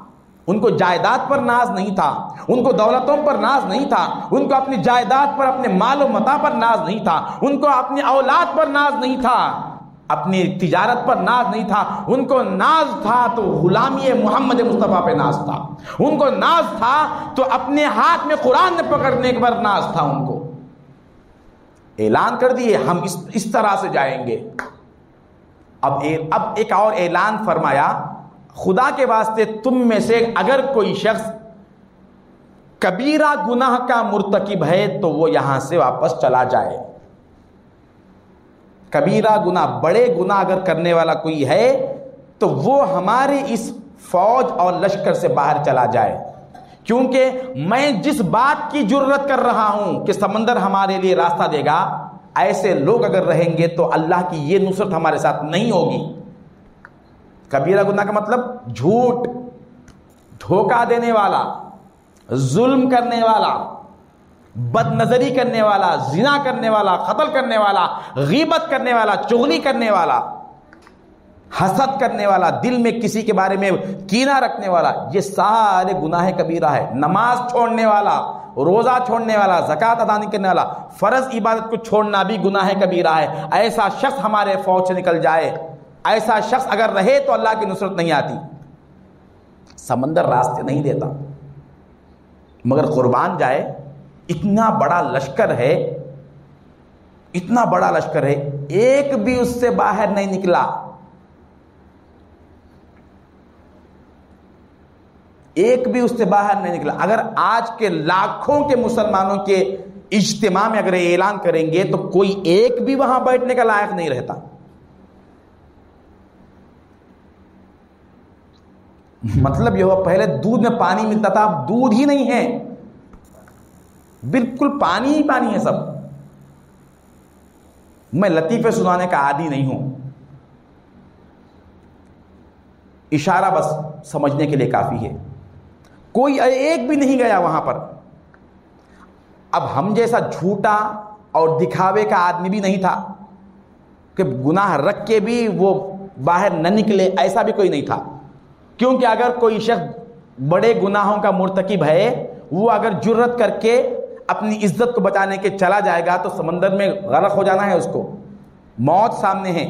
उनको जायदाद पर नाज नहीं था उनको दौलतों पर नाज नहीं था उनको अपनी जायदाद पर अपने माल मता पर नाज नहीं था उनको अपनी औलाद पर नाज नहीं था अपनी तिजारत पर नाज नहीं था उनको नाज था तो गुलामी मोहम्मद मुस्तफ़ा पे नाज था उनको नाज था तो अपने हाथ में कुरान पकड़ने के पर नाज था उनको। ऐलान कर दिए हम इस इस तरह से जाएँगे। अब ए, अब एक और ऐलान फरमाया खुदा के वास्ते तुम में से अगर कोई शख्स कबीरा गुनाह का मुर्तकिब है तो वो यहाँ से वापस चला जाए। कबीरा गुना बड़े गुना अगर करने वाला कोई है तो वो हमारे इस फौज और लश्कर से बाहर चला जाए। क्योंकि मैं जिस बात की ज़रूरत कर रहा हूँ कि समंदर हमारे लिए रास्ता देगा, ऐसे लोग अगर रहेंगे तो अल्लाह की ये नुसरत हमारे साथ नहीं होगी। कबीरा गुना का मतलब झूठ, धोखा देने वाला, जुल्म करने वाला, बदनजरी करने वाला, जिना करने वाला, कत्ल करने वाला, गीबत करने वाला, चुगली करने वाला, हसद करने वाला, दिल में किसी के बारे में कीना रखने वाला, ये सारे गुनाह कबीरा है। नमाज़ छोड़ने वाला, रोज़ा छोड़ने वाला, जक़ात अदा नहीं करने वाला, फ़र्ज़ इबादत को छोड़ना भी गुनाह कबीरा है। ऐसा शख्स हमारे फौज से निकल जाए। ऐसा शख्स अगर रहे तो अल्लाह की नुसरत नहीं आती। समंदर रास्ते नहीं देता। मगर कुर्बान जाए, इतना बड़ा लश्कर है, इतना बड़ा लश्कर है, एक भी उससे बाहर नहीं निकला। एक भी उससे बाहर नहीं निकला। अगर आज के लाखों के मुसलमानों के इज्तिमा में अगर ऐलान करेंगे तो कोई एक भी वहाँ बैठने का लायक नहीं रहता। मतलब यह पहले दूध में पानी मिलता था, अब दूध ही नहीं है। बिल्कुल पानी ही पानी है सब। मैं लतीफे सुनाने का आदि नहीं हूँ। इशारा बस समझने के लिए काफ़ी है। कोई एक भी नहीं गया वहाँ पर। अब हम जैसा झूठा और दिखावे का आदमी भी नहीं था कि गुनाह रख के भी वो बाहर न निकले, ऐसा भी कोई नहीं था। क्योंकि अगर कोई शख्स बड़े गुनाहों का मुर्तकिब है, वो अगर जुर्रत करके अपनी इज़्ज़त को बचाने के चला जाएगा तो समंदर में गरक हो जाना है उसको। मौत सामने है।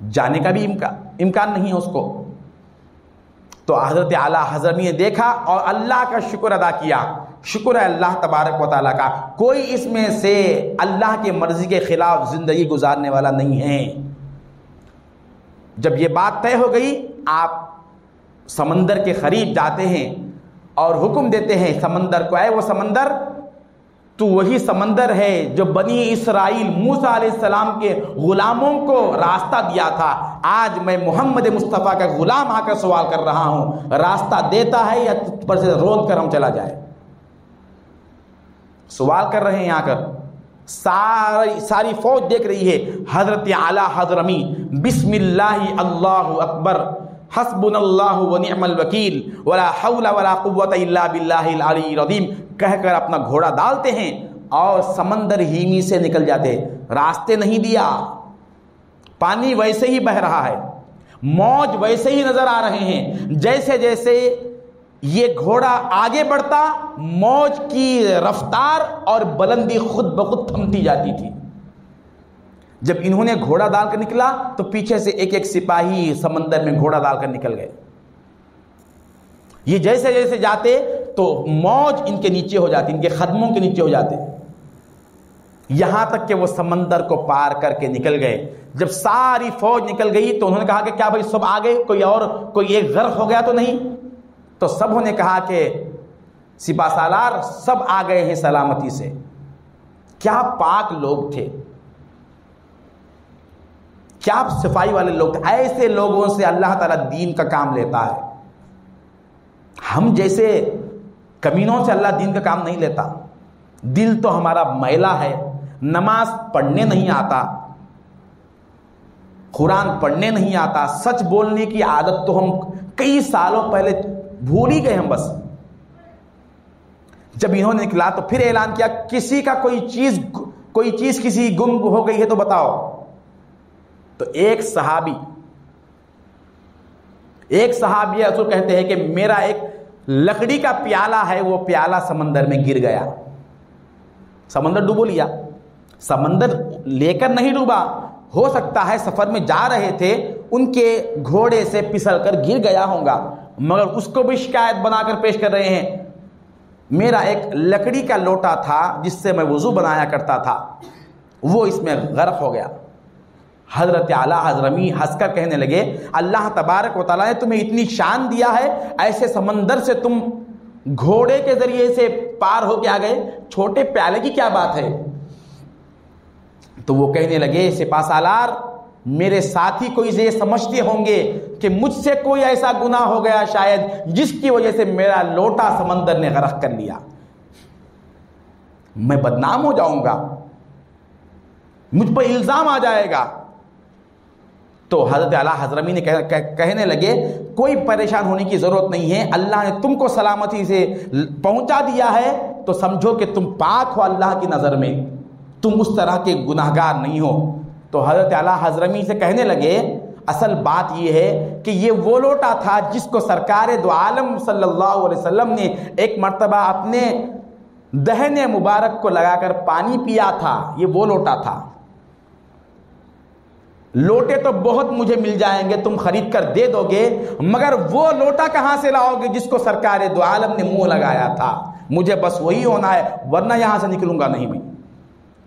जाने का भी इम्कान इम्कान नहीं है उसको। तो हज़रत आला हज़र ने देखा और अल्लाह का शुक्र अदा किया। शुक्र है अल्लाह तबारक व का। कोई इसमें से अल्लाह के मर्ज़ी के ख़िलाफ़ ज़िंदगी गुजारने वाला नहीं है। जब ये बात तय हो गई, आप समंदर के करीब जाते हैं और हुक्म देते हैं, समंदर को आए वो समंदर तो वही समंदर है जो बनी इसराइल मूसा सलाम के गुलामों को रास्ता दिया था। आज मैं मोहम्मद मुस्तफ़ा का गुलाम आकर सवाल कर रहा हूँ, रास्ता देता है या पर से रोन कर हम चला जाए? सवाल कर रहे हैं यहाँ कर सारी सारी फौज देख रही है। हज़रत आला हजरमी बिस्मिल्लाह अल्लाह अकबर। हसबुन वनीमल वकील। वला हौला वला कुव्वत इल्ला बिल्लाहिल रदीम कहकर अपना घोड़ा डालते हैं और समंदर हीमी से निकल जाते रास्ते नहीं दिया। पानी वैसे ही बह रहा है। मौज वैसे ही नज़र आ रहे हैं। जैसे जैसे ये घोड़ा आगे बढ़ता, मौज की रफ्तार और बुलंदी खुद ब खुद थमती जाती थी। जब इन्होंने घोड़ा डालकर निकला तो पीछे से एक एक सिपाही समंदर में घोड़ा डालकर निकल गए। ये जैसे जैसे जाते तो मौज इनके नीचे हो जाती, इनके खदमों के नीचे हो जाते। यहाँ तक कि वो समंदर को पार करके निकल गए। जब सारी फौज निकल गई तो उन्होंने कहा कि क्या भाई, सब आ गए? कोई और, कोई एक गर्क हो गया तो नहीं? तो सबों ने कहा कि सिपा सालार, सब आ गए हैं सलामती से। क्या पाक लोग थे? क्या सफ़ाई वाले लोग थे? ऐसे लोगों से अल्लाह ताला दीन का काम लेता है। हम जैसे कमीनों से अल्लाह दीन का काम नहीं लेता। दिल तो हमारा मैला है, नमाज़ पढ़ने नहीं आता, कुरान पढ़ने नहीं आता, सच बोलने की आदत तो हम कई सालों पहले भूल ही गए हम बस। जब इन्होंने निकला तो फिर ऐलान किया, किसी का कोई चीज़ कोई चीज़ किसी गुम हो गई है तो बताओ। तो एक सहाबी एक सहाबी रसूल कहते हैं कि मेरा एक लकड़ी का प्याला है, वो प्याला समंदर में गिर गया। समंदर डूबो लिया। समंदर लेकर नहीं डूबा। हो सकता है सफ़र में जा रहे थे, उनके घोड़े से फिसल कर गिर गया होगा। मगर उसको भी शिकायत बनाकर पेश कर रहे हैं। मेरा एक लकड़ी का लोटा था जिससे मैं वज़ू बनाया करता था। वो इसमें गर्क हो गया। हज़रत आला हजरमी हंसकर कहने लगे, अल्लाह तबारक वाली ने तुम्हें इतनी शान दिया है, ऐसे समंदर से तुम घोड़े के ज़रिए से पार होके आ गए। छोटे प्याले की क्या बात है? तो वो कहने लगे, सिपासालार मेरे साथी कोई ये समझते होंगे कि मुझसे कोई ऐसा गुना हो गया शायद जिसकी वजह से मेरा लोटा समंदर ने गरक कर लिया। मैं बदनाम हो जाऊँगा। मुझ पर इल्ज़ाम आ जाएगा। तो हज़रत अला हजरमी ने कह, कह, कहने लगे कोई परेशान होने की ज़रूरत नहीं है अल्लाह ने तुमको सलामती से पहुँचा दिया है तो समझो कि तुम पाक हो अल्लाह की नज़र में। तुम उस तरह के गुनाहगार नहीं हो। तो हज़रत अला हजरमी से कहने लगे, असल बात यह है कि ये वो लोटा था जिसको सरकार दो आलम सल्लल्लाहु अलैहि वसल्लम ने एक मरतबा अपने दहने मुबारक को लगाकर पानी पिया था। ये वो लोटा था। लोटे तो बहुत मुझे मिल जाएँगे, तुम खरीद कर दे दोगे, मगर वो लोटा कहाँ से लाओगे जिसको सरकार दो आलम ने मुँह लगाया था? मुझे बस वही होना है, वरना यहाँ से निकलूँगा नहीं मैं।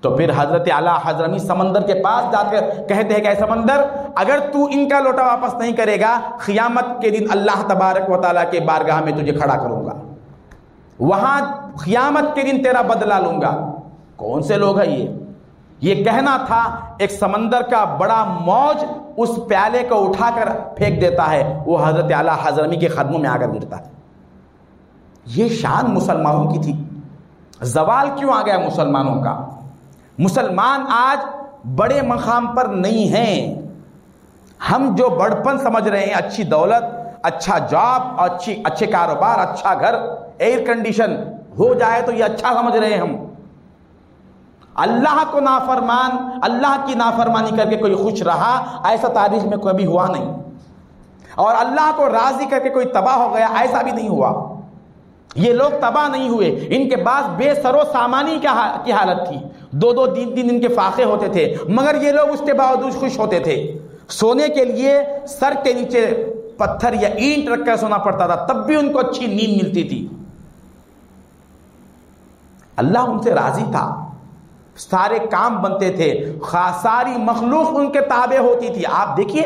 तो फिर हज़रत आला हजरमी समंदर के पास जाकर कहते हैं कि समंदर, अगर तू इनका लोटा वापस नहीं करेगा खियामत के दिन अल्लाह तबारक वाली के बारगाह में तुझे खड़ा करूँगा। वहाँ खियामत के दिन तेरा बदला लूँगा। कौन से लोग हैं ये? ये कहना था, एक समंदर का बड़ा मौज उस प्याले को उठाकर फेंक देता है, वो हज़रत आला हजरमी के कदमों में आकर गिरता है। ये शान मुसलमानों की थी। जवाल क्यों आ गया मुसलमानों का? मुसलमान आज बड़े मकाम पर नहीं हैं। हम जो बड़पन समझ रहे हैं, अच्छी दौलत अच्छा जॉब, अच्छी, अच्छे कारोबार अच्छा घर एयर कंडीशन हो जाए तो ये अच्छा समझ रहे हैं हम। अल्लाह को नाफरमान, अल्लाह की नाफरमानी करके कोई खुश रहा, ऐसा तारीख में कभी हुआ नहीं। और अल्लाह को राज़ी करके कोई तबाह हो गया, ऐसा भी नहीं हुआ। ये लोग तबाह नहीं हुए। इनके पास बेसरो सामानी की हालत थी? दो दो तीन तीन इनके फाके होते थे, मगर ये लोग उसके बावजूद खुश होते थे। सोने के लिए सर के नीचे पत्थर या ईंट रखकर सोना पड़ता था, तब भी उनको अच्छी नींद मिलती थी। अल्लाह उनसे राज़ी था। सारे काम बनते थे। सारी मखलूक उनके ताबे होती थी। आप देखिए,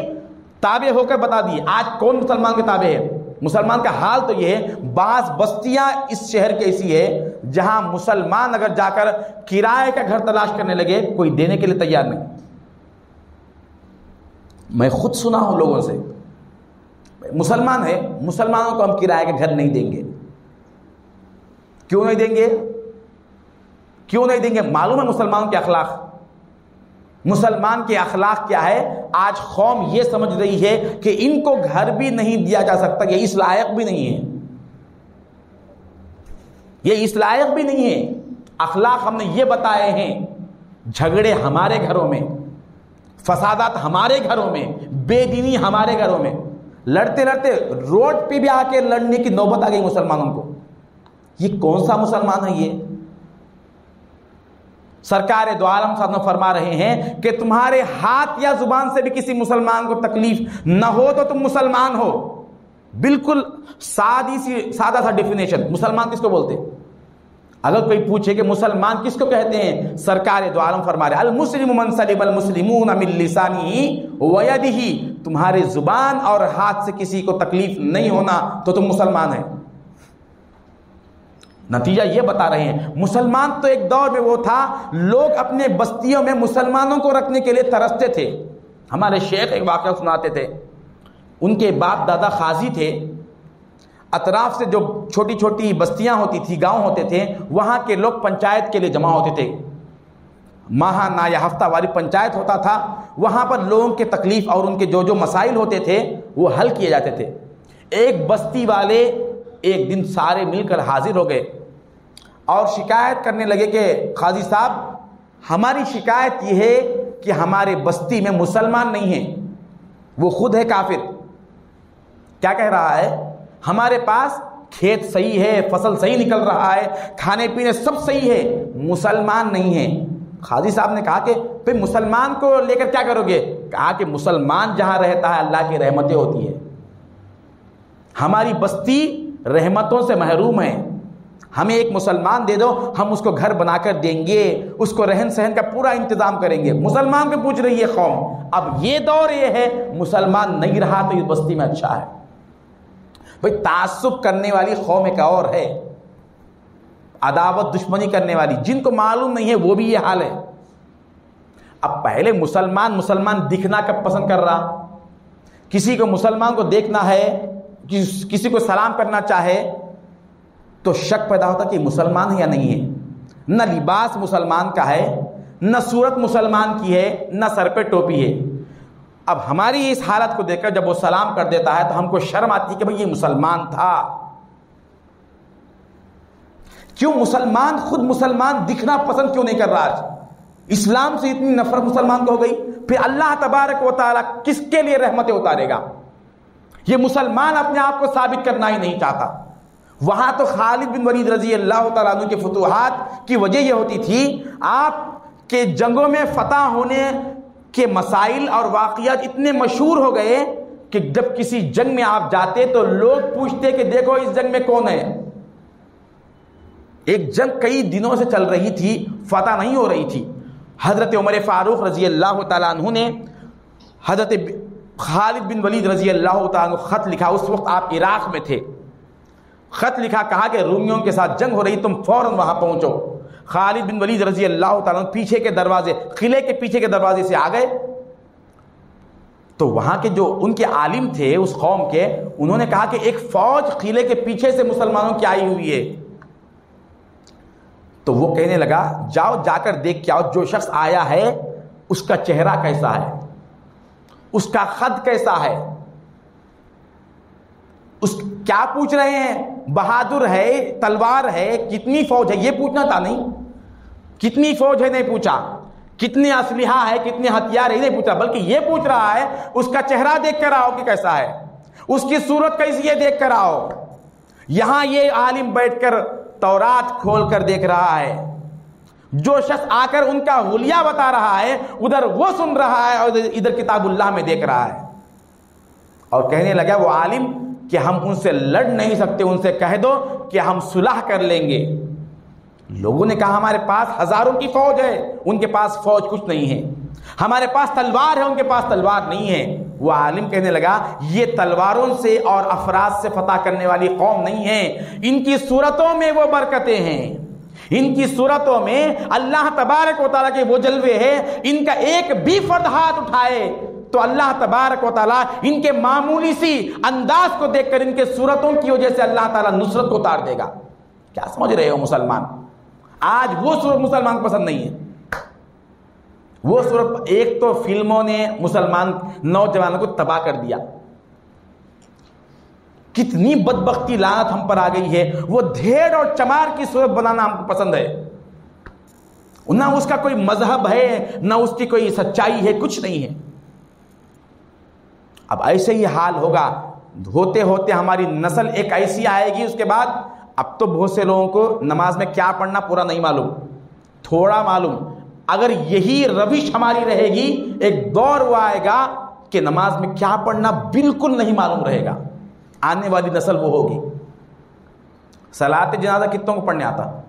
ताबे होकर बता दिए, आज कौन मुसलमान के ताबे है? मुसलमान का हाल तो ये है, बास बस्तियाँ इस शहर की ऐसी है, जहाँ मुसलमान अगर जाकर किराए का घर तलाश करने लगे, कोई देने के लिए तैयार नहीं। मैं खुद सुना हूँ लोगों से, मुसलमान है, मुसलमानों को हम किराए का घर नहीं देंगे। क्यों नहीं देंगे? क्यों नहीं देंगे? मालूम है मुसलमानों के अखलाक। मुसलमान के अखलाक क्या है? आज कौम ये समझ रही है कि इनको घर भी नहीं दिया जा सकता, ये इस लायक भी नहीं है। ये इस लायक भी नहीं है। अखलाक हमने ये बताए हैं, झगड़े हमारे घरों में, फसादात हमारे घरों में, बेदीनी हमारे घरों में, लड़ते लड़ते रोड पे भी आके लड़ने की नौबत आ गई मुसलमानों को। ये कौन सा मुसलमान है ये? सरकार दो आलम साहब फरमा रहे हैं कि तुम्हारे हाथ या ज़ुबान से भी किसी मुसलमान को तकलीफ़ न हो तो तुम मुसलमान हो। बिल्कुल सादी सी, सादा सा डेफिनेशन मुसलमान किसको बोलते अगर कोई पूछे कि मुसलमान किसको कहते हैं, सरकार दो आलम फरमा रहे अल मुस्लिम मनसलिम अल तुम्हारे ज़ुबान और हाथ से किसी को तकलीफ़ नहीं होना तो तुम मुसलमान है। नतीजा ये बता रहे हैं, मुसलमान तो एक दौर में वो था, लोग अपने बस्तियों में मुसलमानों को रखने के लिए तरसते थे। हमारे शेख एक वाक्य सुनाते थे, उनके बाप दादा खाजी थे, अतराफ से जो छोटी छोटी बस्तियाँ होती थी, गाँव होते थे, वहाँ के लोग पंचायत के लिए जमा होते थे। माहाना या हफ्तावारी पंचायत होता था, वहाँ पर लोगों के तकलीफ़ और उनके जो जो मसाइल होते थे, वो हल किए जाते थे। एक बस्ती वाले एक दिन सारे मिलकर हाजिर हो गए। और शिकायत करने लगे कि खाजी साहब, हमारी शिकायत यह है कि हमारे बस्ती में मुसलमान नहीं है। वो खुद है काफिर। क्या कह रहा है? हमारे पास खेत सही है, फ़सल सही निकल रहा है, खाने पीने सब सही है, मुसलमान नहीं है। खाजी साहब ने कहा कि फिर मुसलमान को लेकर क्या करोगे? कहा कि मुसलमान जहाँ रहता है, अल्लाह की रहमतें होती है। हमारी बस्ती रहमतों से महरूम है। हमें एक मुसलमान दे दो हम उसको घर बनाकर देंगे उसको रहन सहन का पूरा इंतज़ाम करेंगे। मुसलमान को पूछ रही है कौम अब ये दौर ये है मुसलमान नहीं रहा तो इस बस्ती में अच्छा है। भाई तासुब करने वाली कौम एक और है। अदावत दुश्मनी करने वाली जिनको मालूम नहीं है वो भी ये हाल है। अब पहले मुसलमान मुसलमान दिखना कब पसंद कर रहा? किसी को मुसलमान को देखना है किस, किसी को सलाम करना चाहे तो शक पैदा होता कि मुसलमान है या नहीं है? न लिबास मुसलमान का है, न सूरत मुसलमान की है, न सर पे टोपी है। अब हमारी इस हालत को देखकर जब वो सलाम कर देता है तो हमको शर्म आती है कि भाई ये मुसलमान था। क्यों मुसलमान खुद मुसलमान दिखना पसंद क्यों नहीं कर रहा आज? इस्लाम से इतनी नफरत मुसलमान को हो गई, फिर अल्लाह तबारक वाली किसके लिए रहमतें उतारेगा? ये मुसलमान अपने आप को साबित करना ही नहीं चाहता। वहाँ तो खालिद बिन वलीद रज़ी अल्लाह तु के फतूहत की वजह यह होती थी, आप के जंगों में फतह होने के मसाइल और वाकयात इतने मशहूर हो गए कि जब किसी जंग में आप जाते तो लोग पूछते कि देखो इस जंग में कौन है। एक जंग कई दिनों से चल रही थी, फतह नहीं हो रही थी। हज़रत उमर फारूक रज़ी अल्लाह तु ने हज़रत खालिद बिन वलीद रज़ी अल्लाह तु खत लिखा, उस वक्त आप इराक में थे। खत लिखा, कहा कि रूमियों के साथ जंग हो रही, तुम फ़ौरन वहाँ पहुंचो। खालिद बिन वलीद रज़ी अल्लाह पीछे के दरवाजे, किले के पीछे के दरवाजे से आ गए। तो वहाँ के जो उनके आलिम थे, उस कौम के, उन्होंने कहा कि एक फौज किले के पीछे से मुसलमानों की आई हुई है। तो वो कहने लगा, जाओ जाकर देख के आओ जो शख्स आया है, उसका चेहरा कैसा है? उसका खद कैसा है? उस, क्या पूछ रहे हैं? बहादुर है, तलवार है, कितनी फौज है, ये पूछना था नहीं। कितनी फौज है नहीं पूछा। कितने असलिहा है, कितने हथियार है, नहीं पूछा। बल्कि ये पूछ रहा है, उसका चेहरा देख कर आओ कि कैसा है। उसकी सूरत कैसी है देख कर आओ। यहाँ ये आलिम बैठकर तौरात खोल कर देख रहा है। जो शख्स आकर उनका हुलिया बता रहा है, उधर वो सुन रहा है और इधर किताबुल्लाह में देख रहा है। और कहने लगा, वो आलिम कि हम उनसे लड़ नहीं सकते, उनसे कह दो कि हम सुलह कर लेंगे। लोगों ने कहा, हमारे पास हज़ारों की फौज है, उनके पास फौज कुछ नहीं है। हमारे पास तलवार है, उनके पास तलवार नहीं है। वो आलिम कहने लगा, ये तलवारों से और अफराज से फतह करने वाली कौम नहीं है। इनकी सूरतों में वो बरकतें हैं। इनकी सूरतों में अल्लाह तबारक वाली के वो जलवे हैं। इनका एक भी फर्द हाथ उठाए तो अल्लाह तबारक वाली इनके मामूली सी अंदाज को देखकर इनके सूरतों की वजह से अल्लाह ताला नुसरत को उतार देगा। क्या समझ रहे हो मुसलमान? आज वो सूरत मुसलमान को पसंद नहीं है। वो सूरत, एक तो फ़िल्मों ने मुसलमान नौजवानों को तबाह कर दिया। कितनी बदबख्ती लानत हम पर आ गई है। वो धेड़ और चमार की सूरत बनाना हमको पसंद है। ना उसका कोई मज़हब है, ना उसकी कोई सच्चाई है, कुछ नहीं है। अब ऐसे ही हाल होगा। होते होते हमारी नस्ल एक ऐसी आएगी, उसके बाद अब तो बहुत से लोगों को नमाज़ में क्या पढ़ना पूरा नहीं मालूम। थोड़ा मालूम। अगर यही रविश हमारी रहेगी, एक दौर वो आएगा कि नमाज़ में क्या पढ़ना बिल्कुल नहीं मालूम रहेगा। आने वाली नस्ल वो होगी। सलात जनाजा कितनों को पढ़ने आता?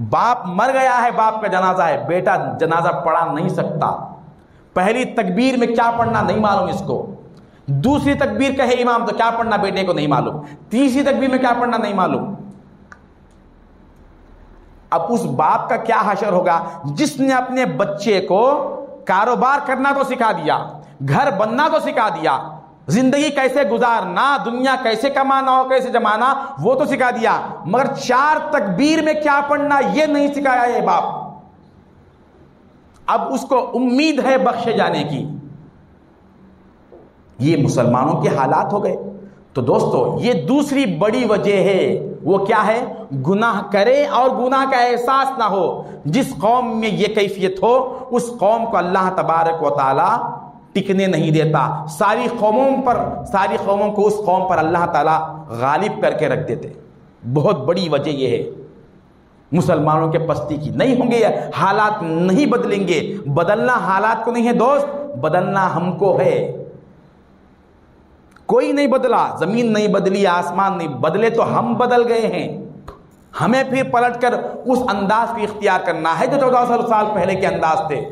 बाप मर गया है, बाप का जनाजा है। बेटा जनाजा पढ़ा नहीं सकता। पहली तकबीर में क्या पढ़ना नहीं मालूम इसको। दूसरी तकबीर कहे इमाम तो क्या पढ़ना बेटे को नहीं मालूम। तीसरी तकबीर में क्या पढ़ना नहीं मालूम। अब उस बाप का क्या हशर होगा? जिसने अपने बच्चे को कारोबार करना तो सिखा दिया, घर बनना तो सिखा दिया, ज़िंदगी कैसे गुजारना, दुनिया कैसे कमाना हो कैसे जमाना, वो तो सिखा दिया। मगर चार तकबीर में क्या पढ़ना, ये नहीं सिखाया ये बाप। अब उसको उम्मीद है बख्शे जाने की। ये मुसलमानों के हालात हो गए। तो दोस्तों, ये दूसरी बड़ी वजह है। वो क्या है? गुनाह करे और गुनाह का एहसास ना हो। जिस कौम में ये कैफियत हो, उस कौम को अल्लाह तबारक व ताला टिकने नहीं देता। सारी कौमों पर, सारी कौमों को उस कौम पर अल्लाह ताला गालिब करके रख देते। बहुत बड़ी वजह यह है। मुसलमानों के पस्ती की नहीं होंगे हालात नहीं बदलेंगे। बदलना हालात को नहीं है दोस्त, बदलना हमको है। कोई नहीं बदला, ज़मीन नहीं बदली, आसमान नहीं बदले तो हम बदल गए हैं। हमें फिर पलट कर उस अंदाज को इख्तियार करना है जो चौदह सौ साल पहले के अंदाज थे।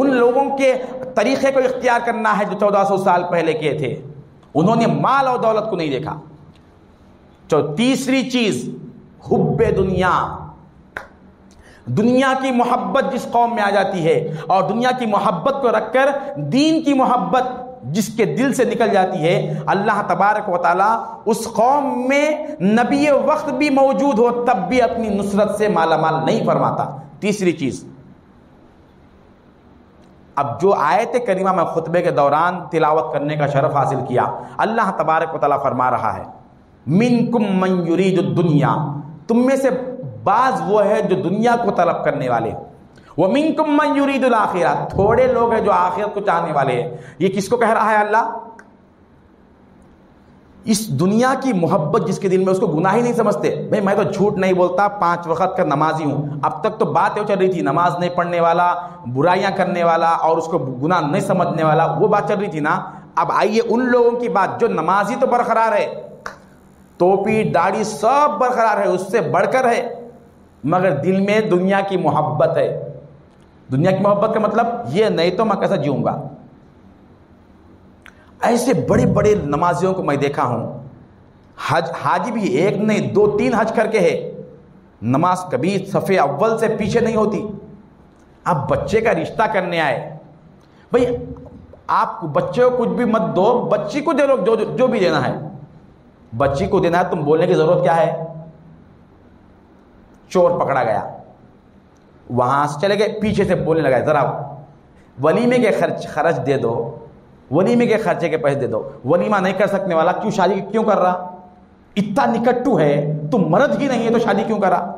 उन लोगों के तरीके को इख्तियार करना है जो चौदह सौ साल पहले के थे। उन्होंने माल और दौलत को नहीं देखा। तो तीसरी चीज़, हुब्बे दुनिया। दुनिया की मोहब्बत जिस कौम में आ जाती है और दुनिया की मोहब्बत को रखकर दीन की मोहब्बत जिसके दिल से निकल जाती है, अल्लाह तबारक वाली उस कौम में नबी वक्त भी मौजूद हो, तब भी अपनी नुसरत से माला माल नहीं फरमाता। तीसरी चीज़, अब जो आयत करीमा में खुतबे के दौरान तिलावत करने का शरफ हासिल किया, अल्लाह तबारक वाली फरमा रहा है मिन कुम मंजूरी दुनिया, तुम में से बाज वो है जो दुनिया को तलब करने वाले वो मिन कुम मंजूरी आखिरा थोड़े लोग हैं जो आखिरत को चाहने वाले हैं। ये किसको कह रहा है अल्लाह? इस दुनिया की मोहब्बत जिसके दिल में उसको गुनाह ही नहीं समझते। भाई, मैं तो झूठ नहीं बोलता, पाँच वक्त का नमाजी हूँ। अब तक तो बात ये चल रही थी, नमाज़ नहीं पढ़ने वाला, बुराइयाँ करने वाला और उसको गुनाह नहीं समझने वाला, वो बात चल रही थी ना। अब आइए उन लोगों की बात, जो नमाजी तो बरकरार है। टोपी, दाढ़ी सब बरकरार है, उससे बढ़कर है। मगर दिल में दुनिया की मोहब्बत है। दुनिया की मोहब्बत का मतलब ये नहीं तो मैं कैसा जीऊँगा? ऐसे बड़े बड़े नमाजियों को मैं देखा हूँ। हज, हाजी भी एक नहीं, दो, तीन हज करके है। नमाज़ कभी सफ़े अव्वल से पीछे नहीं होती। आप बच्चे का रिश्ता करने आए। भाई आप बच्चे को कुछ भी मत दो, बच्ची को दे लो, जो जो भी देना है। बच्ची को देना है, तुम बोलने की ज़रूरत क्या है? चोर पकड़ा गया। वहाँ से चले गए, पीछे से बोलने लगा, ज़रा वलीमे के खर्च खर्च दे दो, वलीमे के खर्चे के पैसे दे दो। वलीमा नहीं कर सकने वाला, क्यों शादी क्यों कर रहा? इतना निकट्टू है, तुम मर्द ही नहीं है तो शादी क्यों करा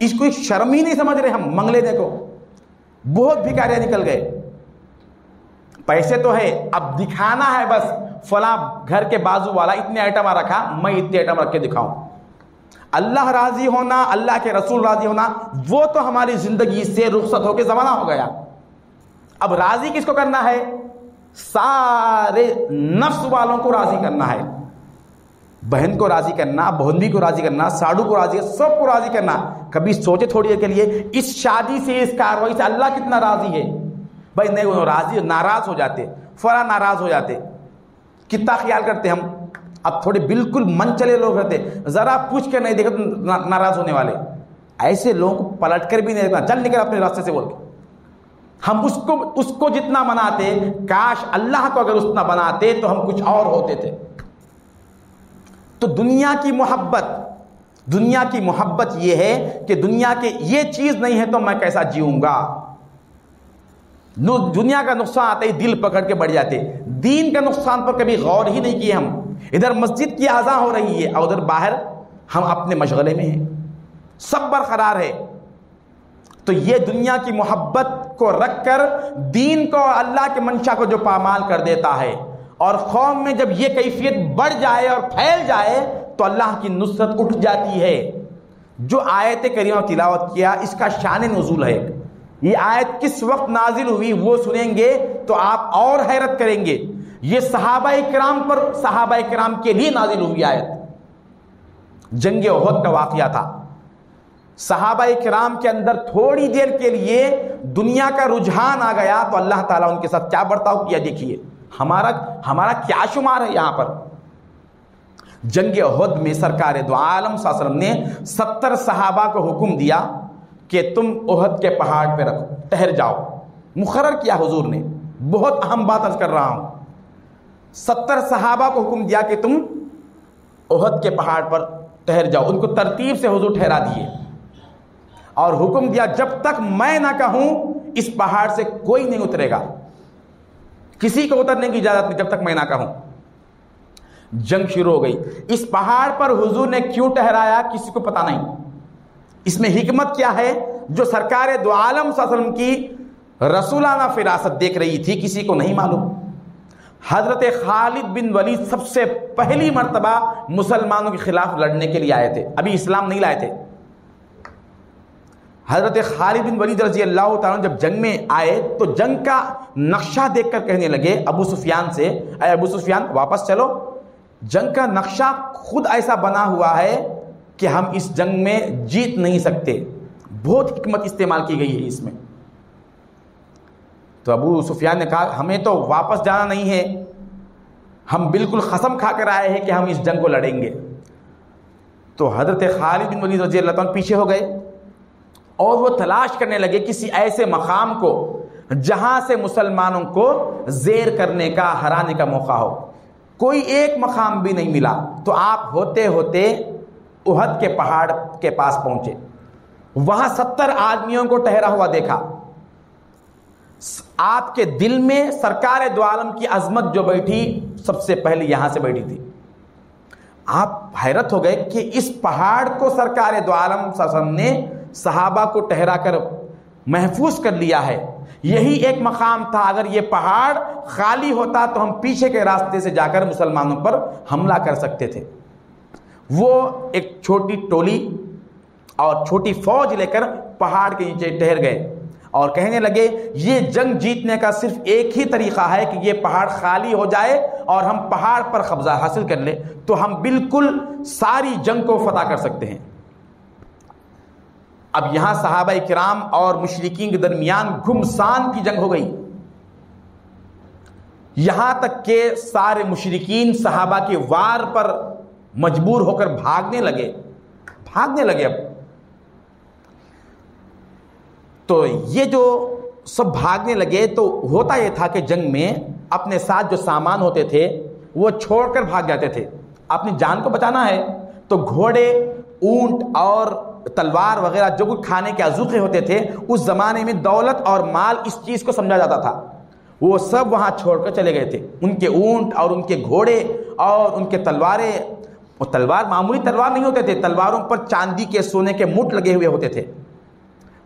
इसको एक शर्म ही नहीं समझ रहे हम, मंगले देखो। बहुत भिकारियाँ निकल गए। पैसे तो है, अब दिखाना है बस। फला घर के बाजू वाला इतने आइटम रखा, मैं इतने आइटम रख के दिखाऊँ। अल्लाह राज़ी होना, अल्लाह के रसूल राज़ी होना, वो तो हमारी ज़िंदगी से रुखसत होकर जमाना हो गया। अब राज़ी किसको करना है? सारे नफ्स वालों को राज़ी करना है। बहन को राज़ी करना बहनवी को राज़ी करना, साड़ू को राज़ी करना सबको राज़ी करना। कभी सोचे थोड़ी देर के लिए, इस शादी से, इस कार्रवाई से अल्लाह कितना राज़ी है? भाई नहीं, वो राज़ी, नाराज़ हो जाते फौरा नाराज़ हो जाते। कितना ख्याल करते हम? अब थोड़े बिल्कुल मन चले लोग रहते जरा पूछ के नहीं देखे तो ना, नाराज़ होने वाले। ऐसे लोगों को पलट कर भी नहीं देखना। चल निकल अपने रास्ते से बोल के। हम उसको उसको जितना मनाते काश अल्लाह को अगर उतना बनाते तो हम कुछ और होते थे। तो दुनिया की मोहब्बत दुनिया की मोहब्बत यह है कि दुनिया के ये चीज़ नहीं है तो मैं कैसा जीऊँगा? दुनिया का नुकसान आते ही दिल पकड़ के बढ़ जाते। दीन का नुकसान पर कभी गौर ही नहीं किए हम। इधर मस्जिद की आज़ा हो रही है, और उधर बाहर हम अपने मशगले में हैं। सब बरकरार है। तो ये दुनिया की मोहब्बत को रखकर, दीन को और अल्लाह के मंशा को जो पामाल कर देता है, और कौम में जब ये कैफियत बढ़ जाए और फैल जाए तो अल्लाह की नुसरत उठ जाती है। जो आयत करीमा तिलावत किया, इसका शान नजूल है। ये आयत किस वक्त नाजिल हुई, वो सुनेंगे तो आप और हैरत करेंगे। ये सहाबा कराम पर सहाबा कराम के लिए नाजिल हुई आयत। जंग ओहद का वाकया था। सहाबा कराम के अंदर थोड़ी देर के लिए दुनिया का रुझान आ गया तो अल्लाह ताला उनके साथ क्या बर्ताव किया देखिए। हमारा हमारा क्या शुमार है यहाँ पर। जंग अहद में सरकार दो आलम सासलम ने सत्तर सहाबा को हुक्म दिया कि तुम ओहद के पहाड़ पे रखो, ठहर जाओ। मुखर किया हुजूर ने। बहुत अहम बात कर रहा हूँ। सत्तर सहाबा को हुक्म दिया कि तुम ओहद के पहाड़ पर ठहर जाओ। उनको तरतीब से हुजूर ठहरा दिए। और हुक्म दिया, जब तक मैं ना कहूँ, इस पहाड़ से कोई नहीं उतरेगा। किसी को उतरने की इजाज़त नहीं, जब तक मैं ना कहूँ। जंग शुरू हो गई। इस पहाड़ पर हुजूर ने क्यों ठहराया, किसी को पता नहीं। इसमें हिकमत क्या है? जो सरकार दो आलम की रसूलाना फिरासत देख रही थी, किसी को नहीं मालूम। हज़रत खालिद बिन वलीद सबसे पहली मरतबा मुसलमानों के खिलाफ लड़ने के लिए आए थे। अभी इस्लाम नहीं लाए थे। हज़रत खालिद बिन वलीद रज़ी अल्लाह जब जंग में आए तो जंग का नक्शा देखकर कहने लगे, अबू सुफियान से, अरे अबू सुफियान, वापस चलो। जंग का नक्शा खुद ऐसा बना हुआ है कि हम इस जंग में जीत नहीं सकते। बहुत हिकमत इस्तेमाल की गई है इसमें। तो अबू सुफियान ने कहा, हमें तो वापस जाना नहीं है। हम बिल्कुल कसम खा कर आए हैं कि हम इस जंग को लड़ेंगे। तो हज़रत खालिद बिन वलीद रज़ी अल्लाह पीछे हो गए और वो तलाश करने लगे किसी ऐसे मकाम को जहाँ से मुसलमानों को जेर करने का, हराने का मौका हो। कोई एक मकाम भी नहीं मिला। तो आप होते होते उहद के पहाड़ के पास पहुँचे। वहाँ सत्तर आदमियों को ठहरा हुआ देखा। आपके दिल में सरकार दो आलम की अजमत जो बैठी, सबसे पहले यहाँ से बैठी थी। आप हैरत हो गए कि इस पहाड़ को सरकार दो आलम ने सहाबा को ठहरा कर महफूज कर लिया है। यही एक मकाम था। अगर ये पहाड़ खाली होता तो हम पीछे के रास्ते से जाकर मुसलमानों पर हमला कर सकते थे। वो एक छोटी टोली और छोटी फौज लेकर पहाड़ के नीचे ठहर गए। और कहने लगे, ये जंग जीतने का सिर्फ़ एक ही तरीका है कि ये पहाड़ खाली हो जाए और हम पहाड़ पर कब्जा हासिल कर ले। तो हम बिल्कुल सारी जंग को फतह कर सकते हैं। अब यहाँ सहाबा कराम और मुशरकिन के दरमियान घुमसान की जंग हो गई। यहाँ तक के सारे मुशरकिन साहबा के वार पर मजबूर होकर भागने लगे। भागने लगे अब। तो ये जो सब भागने लगे तो होता यह था कि जंग में अपने साथ जो सामान होते थे, वो छोड़कर भाग जाते थे। अपनी जान को बचाना है तो घोड़े, ऊँट और तलवार वगैरह जो कुछ खाने के अजूखे होते थे, उस जमाने में दौलत और माल इस चीज़ को समझा जाता था। वो सब वहाँ छोड़कर चले गए थे। उनके ऊँट और उनके घोड़े और उनके तलवारें वो तलवार मामूली तलवार नहीं होते थे, तलवारों पर चांदी के, सोने के मुठ लगे हुए होते थे।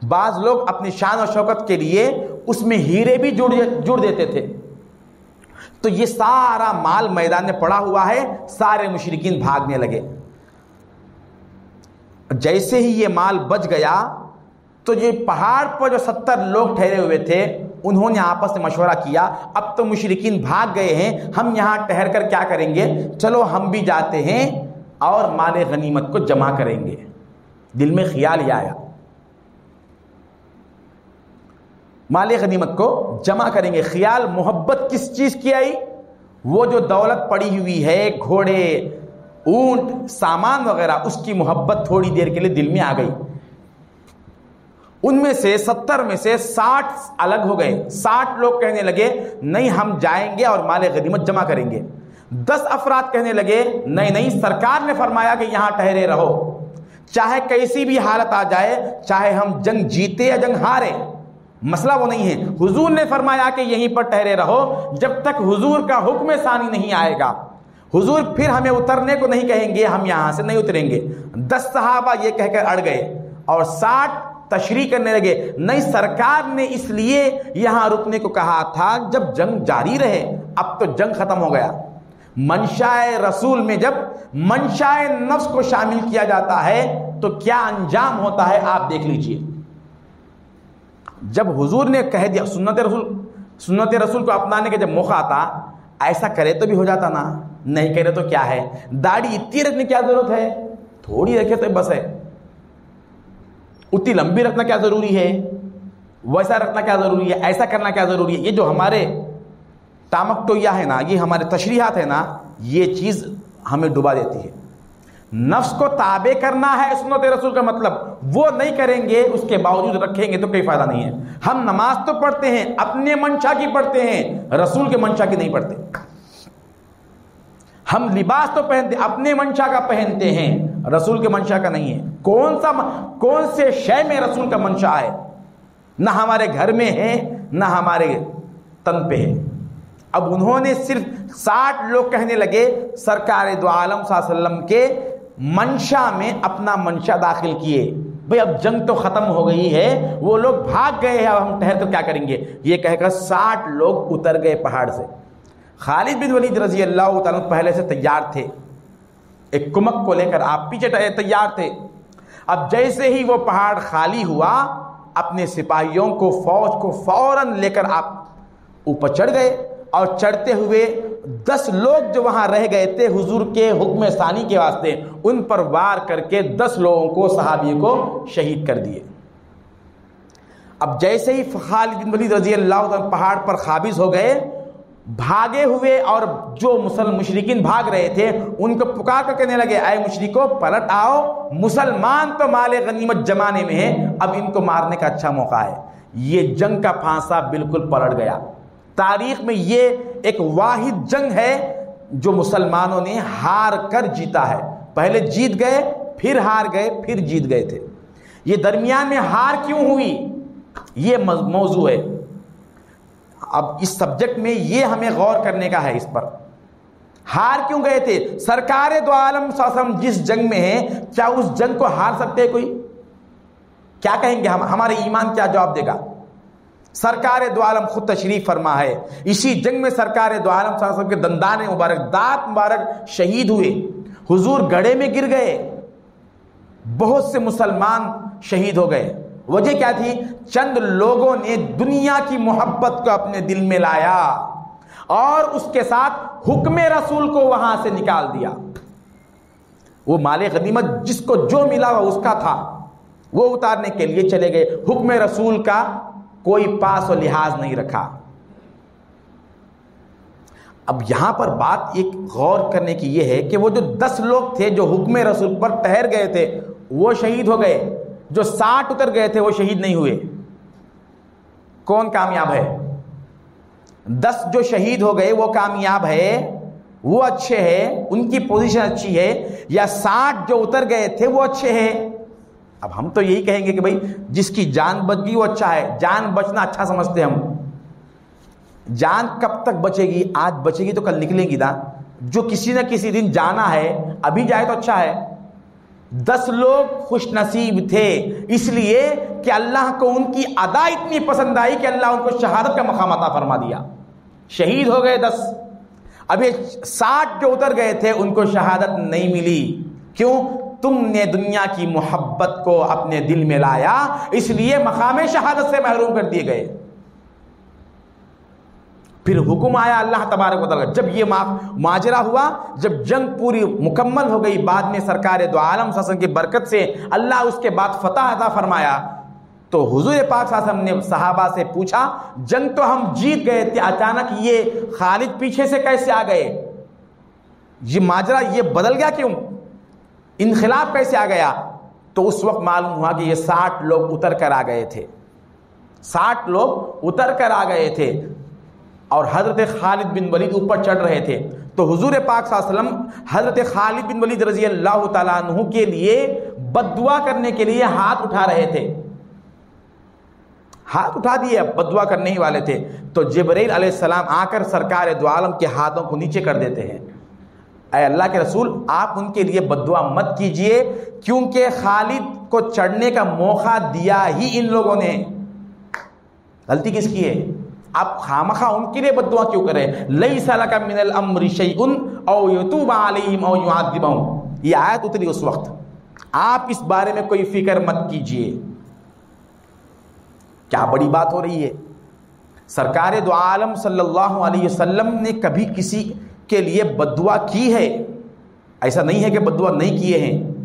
बाज लोग अपनी शान और शौकत के लिए उसमें हीरे भी जुड़ जुड़ देते थे। तो ये सारा माल मैदान में पड़ा हुआ है, सारे मुशरकिन भागने लगे। जैसे ही ये माल बच गया तो ये पहाड़ पर जो सत्तर लोग ठहरे हुए थे, उन्होंने आपस में मशवरा किया, अब तो मुशरकिन भाग गए हैं, हम यहाँ ठहर कर क्या करेंगे? चलो, हम भी जाते हैं और माल गनीमत को जमा करेंगे। दिल में ख्याल ही आया। माल गनीमत को जमा करेंगे। ख्याल, मोहब्बत किस चीज़ की आई? वो जो दौलत पड़ी हुई है, घोड़े, ऊँट, सामान वगैरह, उसकी मोहब्बत थोड़ी देर के लिए दिल में आ गई। उनमें से, सत्तर में से साठ अलग हो गए। साठ लोग कहने लगे, नहीं, हम जाएँगे और माल गनीमत जमा करेंगे। दस अफराद कहने लगे, नहीं नहीं, सरकार ने फरमाया कि यहाँ ठहरे रहो। चाहे कैसी भी हालत आ जाए, चाहे हम जंग जीते या जंग हारे मसला वो नहीं है। हुजूर ने फरमाया कि यहीं पर ठहरे रहो, जब तक हुजूर का हुक्म सानी नहीं आएगा। हुजूर फिर हमें उतरने को नहीं कहेंगे, हम यहाँ से नहीं उतरेंगे। दस सहाबा ये कहकर अड़ गए और साठ तशरी करने लगे। नहीं, सरकार ने इसलिए यहाँ रुकने को कहा था, जब जंग जारी रहे, अब तो जंग खत्म हो गया। मनशाए रसूल में जब मनशाए नफ्स को शामिल किया जाता है तो क्या अंजाम होता है, आप देख लीजिए। जब हुजूर ने कह दिया, सुन्नत रसूल सुन्नत रसूल को अपनाने का जब मौका आता, ऐसा करे तो भी हो जाता ना? नहीं करे तो क्या है? दाढ़ी इतनी रखने क्या ज़रूरत है? थोड़ी रखे तो बस है। उतनी लंबी रखना क्या ज़रूरी है? वैसा रखना क्या ज़रूरी है? ऐसा करना क्या ज़रूरी है? ये जो हमारे तामक यह है ना, ये हमारे तशरीहात है ना, ये चीज़ हमें डुबा देती है। नफ्स को ताबे करना है सुनत रसूल का मतलब। वो नहीं करेंगे, उसके बावजूद रखेंगे तो कोई फ़ायदा नहीं है। हम नमाज़ तो पढ़ते हैं, अपने मंशा की पढ़ते हैं, रसूल के मंशा की नहीं पढ़ते। हम लिबास तो पहनते, अपने मंशा का पहनते हैं, रसूल के मंशा का नहीं है। कौन सा कौन से शय में रसूल का मंशा है? ना हमारे घर में है, ना हमारे तन पे है। अब उन्होंने सिर्फ़ साठ लोग कहने लगे, सरकार दो आलम के मंशा में अपना मंशा दाखिल किए। भाई, अब जंग तो खत्म हो गई है, वो लोग भाग गए हैं, अब हम ठहर कर क्या करेंगे? ये कहकर साठ लोग उतर गए पहाड़ से। खालिद बिन वलीद रज़ी अल्लाह पहले से तैयार थे। एक कुमक को लेकर आप पीछे तैयार थे। अब जैसे ही वो पहाड़ खाली हुआ, अपने सिपाहियों को फौज को फ़ौरन लेकर आप ऊपर चढ़ गए और चढ़ते हुए दस लोग जो वहाँ रह गए थे हुजूर के हुक्म सानी के वास्ते, उन पर वार करके दस लोगों को सहाबी को शहीद कर दिए। अब जैसे ही खालिद बिन वलीद रज़ी अल्लाह पहाड़ पर खाबिज हो गए, भागे हुए और जो मुसल, मुशरकिन भाग रहे थे, उनको पुकार कर कहने लगे, आए मुशरिको, पलट आओ, मुसलमान तो माले गनीमत जमाने में है, अब इनको मारने का अच्छा मौका है। ये जंग का फांसा बिल्कुल पलट गया। तारीख में ये एक वाहिद जंग है जो मुसलमानों ने हार कर जीता है। पहले जीत गए, फिर हार गए, फिर जीत गए थे। ये दरमियान में हार क्यों हुई? ये मौजू है। अब इस सब्जेक्ट में ये हमें गौर करने का है इस पर। हार क्यों गए थे? सरकार दो आलम शासन जिस जंग में है, क्या उस जंग को हार सकते हैं कोई? क्या कहेंगे? हम, हमारे ईमान क्या जवाब देगा? सरकार दो आलम खुद तशरीफ़ फरमा है। इसी जंग में सरकार दो शासन के दंदान मुबारक, दात मुबारक शहीद हुए। हुजूर गड़े में गिर गए। बहुत से मुसलमान शहीद हो गए। वजह क्या थी? चंद लोगों ने दुनिया की मोहब्बत को अपने दिल में लाया और उसके साथ हुक्म रसूल को वहाँ से निकाल दिया। वो माले गनीमत जिसको जो मिला हुआ उसका था, वो उतारने के लिए चले गए। हुक्म रसूल का कोई पास और लिहाज नहीं रखा। अब यहाँ पर बात एक गौर करने की यह है कि वो जो दस लोग थे जो हुक्म रसूल पर ठहर गए थे, वो शहीद हो गए। जो साठ उतर गए थे, वो शहीद नहीं हुए। कौन कामयाब है? दस जो शहीद हो गए, वो कामयाब है, वो अच्छे हैं, उनकी पोजीशन अच्छी है, या साठ जो उतर गए थे, वो अच्छे हैं? अब हम तो यही कहेंगे कि भाई, जिसकी जान बच गई वो अच्छा है। जान बचना अच्छा समझते हम। जान कब तक बचेगी? आज बचेगी तो कल निकलेगी ना। जो किसी न किसी दिन जाना है, अभी जाए तो अच्छा है। दस लोग खुश नसीब थे, इसलिए कि अल्लाह को उनकी अदा इतनी पसंद आई कि अल्लाह उनको शहादत का मकाम अता फरमा दिया। शहीद हो गए दस। अभी साठ जो उतर गए थे, उनको शहादत नहीं मिली। क्यों? तुमने दुनिया की मोहब्बत को अपने दिल में लाया, इसलिए मकाम शहादत से महरूम कर दिए गए। फिर हुक्म आया अल्लाह तबारक जब ये माजरा हुआ, जब जंग पूरी मुकम्मल हो गई, बाद में सरकार दो आलम शासन की बरकत से अल्लाह उसके बाद फतह अता फरमाया तो हुजूर पाक शासन ने सहाबा से पूछा, जंग तो हम जीत गए थे, अचानक ये खालिद पीछे से कैसे आ गए? ये माजरा ये बदल गया क्यों? इनखिलाफ कैसे आ गया? तो उस वक्त मालूम हुआ कि ये साठ लोग उतर कर आ गए थे। साठ लोग उतर कर आ गए थे और हज़रत खालिद बिन वलीद ऊपर चढ़ रहे थे। तो हुजूर पाक हज़रत खालिद बिन वलीद रज़ी अल्लाह तु के लिए बदुआ करने के लिए हाथ उठा रहे थे। हाथ उठा दिए बदुआ करने ही वाले थे। तो जबरील सलाम आकर सरकार दो आलम के हाथों को नीचे कर देते हैं। अल्लाह के रसूल, आप उनके लिए बदुआ मत कीजिए, क्योंकि खालिद को चढ़ने का मौका दिया ही इन लोगों ने। गलती किसकी है? आप खामखा उनके लिए बदुआ क्यों करें? लई सला का मिनल अमरिशन ये आयत उतरी उस वक्त। आप इस बारे में कोई फ़िक्र मत कीजिए। क्या बड़ी बात हो रही है? सरकार दो आलम सल्लल्लाहु अलैहि वसल्लम ने कभी किसी के लिए बदुआ की है। ऐसा नहीं है कि बदुआ नहीं किए हैं।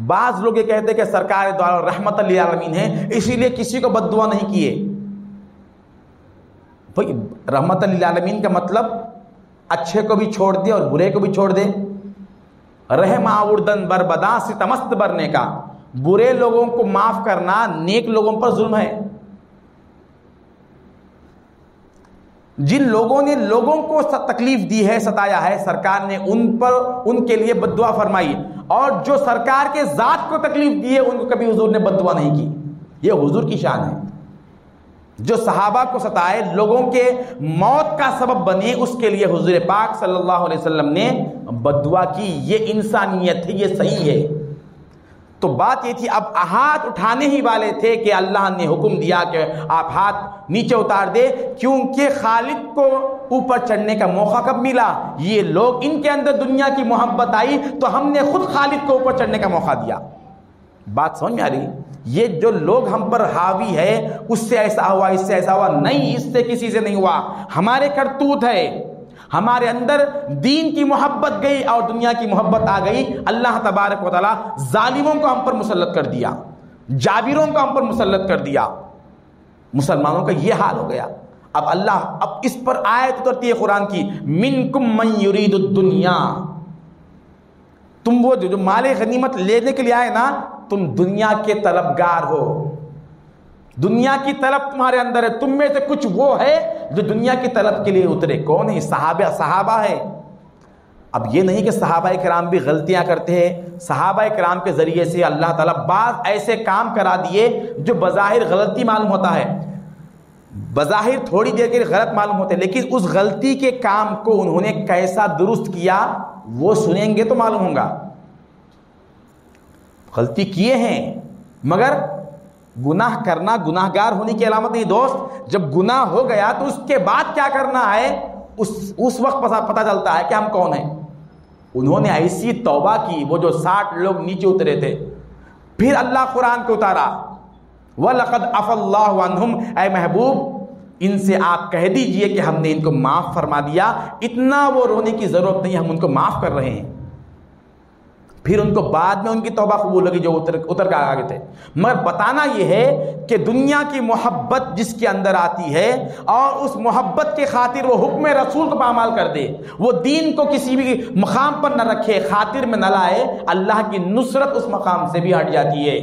बाज लोग ये कहते हैं कि सरकार द्वारा रहमत आलमीन है, इसीलिए किसी को बदुआ नहीं किए। भाई, रहमत आलमीन का मतलब अच्छे को भी छोड़ दे और बुरे को भी छोड़ दे। रह बरबदा से तमस्त बरने का। बुरे लोगों को माफ़ करना, नेक लोगों पर जुल्म है। जिन लोगों ने लोगों को तकलीफ़ दी है, सताया है, सरकार ने उन पर, उनके लिए बदुआ फरमाई। और जो सरकार के जात को तकलीफ़ दी है, उनको कभी हुजूर ने बदुआ नहीं की। ये हुजूर की शान है। जो सहाबा को सताए, लोगों के मौत का सबब बने, उसके लिए हुजूर पाक सल्लल्लाहु अलैहि वसल्लम ने बदुआ की। ये इंसानियत है, ये सही है। तो बात ये थी, अब हाथ उठाने ही वाले थे कि अल्लाह ने हुक्म दिया कि आप हाथ नीचे उतार दे, क्योंकि खालिद को ऊपर चढ़ने का मौका कब मिला? ये लोग इनके अंदर दुनिया की मोहब्बत आई तो हमने खुद खालिद को ऊपर चढ़ने का मौका दिया। बात समझ में आ रही? ये जो लोग हम पर हावी है, उससे ऐसा हुआ, इससे ऐसा हुआ, नहीं, इससे किसी से नहीं हुआ। हमारे करतूत है। हमारे अंदर दीन की मोहब्बत गई और दुनिया की मोहब्बत आ गई। अल्लाह तबारक वाली जालिमों को हम पर मुसलत कर दिया जाबिरों को हम पर मुसलत कर दिया। मुसलमानों का ये हाल हो गया। अब अल्लाह अब इस पर आयत उतरती है कुरान की मिन कुम दुनिया। तुम वो जो, जो माले गनीमत लेने के लिए आए ना तुम दुनिया के तलबगार हो। दुनिया की तलब तुम्हारे अंदर है। तुम में से कुछ वो है जो दुनिया की तलब के लिए उतरे। कौन है? सहाबा सहाबा है। अब ये नहीं कि सहाबा कराम भी गलतियाँ करते हैं। सहाबा कराम के ज़रिए से अल्लाह ताला बाज ऐसे काम करा दिए जो बज़ाहिर गलती मालूम होता है। बज़ाहिर थोड़ी देर के लिए गलत मालूम होते हैं, लेकिन उस गलती के काम को उन्होंने कैसा दुरुस्त किया, वो सुनेंगे तो मालूम होगा। गलती किए हैं, मगर गुनाह करना गुनाहगार होने की अलामत नहीं, दोस्त। जब गुनाह हो गया तो उसके बाद क्या करना है? उस उस वक्त पता चलता है कि हम कौन हैं। उन्होंने ऐसी तौबा की, वो जो साठ लोग नीचे उतरे थे। फिर अल्लाह कुरान को उतारा। वह लकद अफल्लाहम ए महबूब, इनसे आप कह दीजिए कि हमने इनको माफ़ फरमा दिया। इतना वो रोने की ज़रूरत नहीं, हम उनको माफ़ कर रहे हैं। फिर उनको बाद में उनकी तोबा कबूल होगी जो उतर उतर कर आगे थे। मगर बताना यह है कि दुनिया की मोहब्बत जिसके अंदर आती है और उस मोहब्बत के खातिर वो हुक्म रसूल को पामाल कर दे, वो दीन को किसी भी मकाम पर न रखे, खातिर में न लाए, अल्लाह की नुसरत उस मकाम से भी हट जाती है।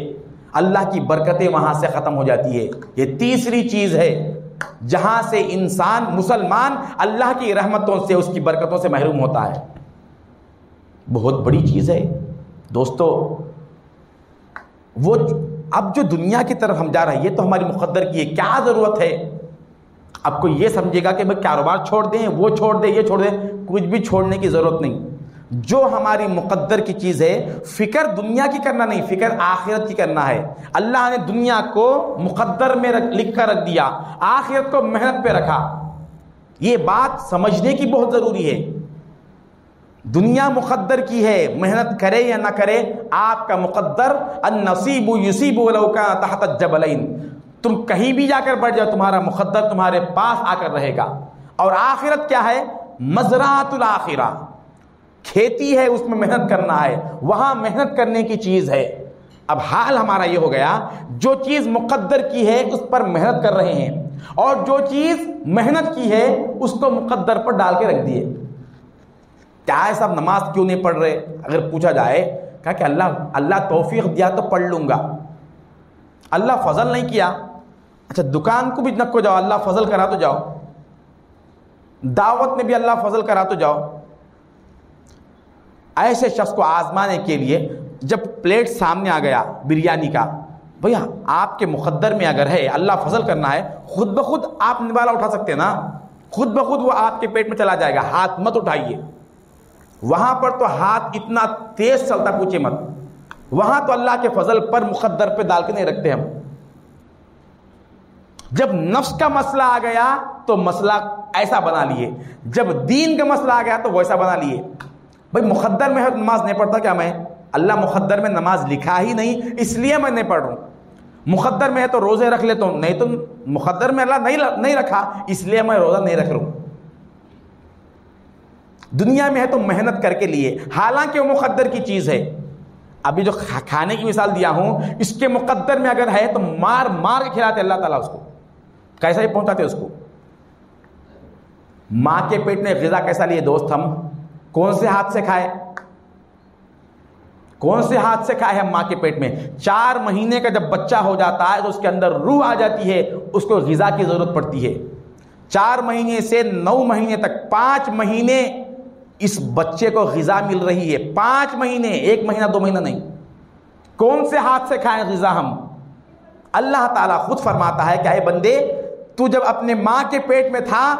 अल्लाह की बरकतें वहाँ से ख़त्म हो जाती है। ये तीसरी चीज़ है, जहाँ से इंसान, मुसलमान अल्लाह की रहमतों से, उसकी बरकतों से महरूम होता है। बहुत बड़ी चीज़ है। दोस्तों, वो अब जो दुनिया की तरफ़ हम जा रहे हैं, ये तो हमारी मुकद्दर की है। क्या ज़रूरत है? आपको ये समझेगा कि भाई कारोबार छोड़ दें, वो छोड़ दें, ये छोड़ दें, कुछ भी छोड़ने की ज़रूरत नहीं। जो हमारी मुकद्दर की चीज़ है, फ़िक्र दुनिया की करना नहीं, फ़िक्र आखिरत की करना है। अल्लाह ने दुनिया को मुकद्दर में रख लिख कर रख दिया, आखिरत को मेहनत पे रखा। ये बात समझने की बहुत ज़रूरी है। दुनिया मुकद्दर की है, मेहनत करे या ना करे, आपका मुकद्दर नसीबू युसीबू लौका तहत जबलैन तुम कहीं भी जाकर बैठ जाओ, तुम्हारा मुकद्दर तुम्हारे पास आकर रहेगा। और आखिरत क्या है? मजरातुल आखिरा। खेती है, उसमें मेहनत करना है। वहाँ मेहनत करने की चीज़ है। अब हाल हमारा ये हो गया, जो चीज़ मुकद्दर की है, उस पर मेहनत कर रहे हैं। और जो चीज़ मेहनत की है, उसको मुकद्दर पर डाल के रख दिए। क्या है सब नमाज़ क्यों नहीं पढ़ रहे? अगर पूछा जाए, कहा कि अल्लाह अल्लाह तोफीक दिया तो पढ़ लूँगा। अल्लाह फजल नहीं किया। अच्छा दुकान को भी नको जाओ, अल्लाह फजल करा तो जाओ। दावत में भी अल्लाह फजल करा तो जाओ। ऐसे शख्स को आजमाने के लिए जब प्लेट सामने आ गया बिरयानी का, भैया, आपके मुकद्दर में अगर है, अल्लाह फजल करना है, खुद ब खुद आप निवाला उठा सकते हैं ना? खुद ब खुद वो आपके पेट में चला जाएगा। हाथ मत उठाइए। वहाँ पर तो हाथ इतना तेज चलता पूछे मत। वहाँ तो अल्लाह के फजल पर मुकद्दर पे डाल के नहीं रखते हम। जब नफ्स का मसला आ गया तो मसला ऐसा बना लिए। जब दीन का मसला आ गया तो वैसा बना लिए। भाई मुकद्दर में नमाज़ नहीं पढ़ता क्या मैं? अल्लाह मुकद्दर में नमाज़ लिखा ही नहीं, इसलिए मैं नहीं पढ़। रहा हूँ मुकद्दर में है तो रोज़े रख लेता हूँ, नहीं तो मुकद्दर में अल्लाह नहीं नहीं रखा, इसलिए मैं रोज़ा नहीं रख रहा दुनिया में है तो मेहनत करके लिए। हालाँकि वो मुकद्दर की चीज़ है। अभी जो खाने की मिसाल दिया हूँ, इसके मुकद्दर में अगर है तो मार मार के खिलाते अल्लाह ताला उसको। कैसा ही पहुंचाते उसको? माँ के पेट में गजा कैसा लिए दोस्त हम? कौन से हाथ से खाए? कौन से हाथ से खाए हम माँ के पेट में? चार महीने का जब बच्चा हो जाता है तो उसके अंदर रूह आ जाती है, उसको गज़ा की ज़रूरत पड़ती है। चार महीने से नौ महीने तक, पाँच महीने इस बच्चे को गज़ा मिल रही है। पाँच महीने, एक महीना, दो महीना नहीं। कौन से हाथ से खाएँ गज़ा हम? अल्लाह ताला खुद फरमाता है क्या बंदे, तू जब अपने माँ के पेट में था,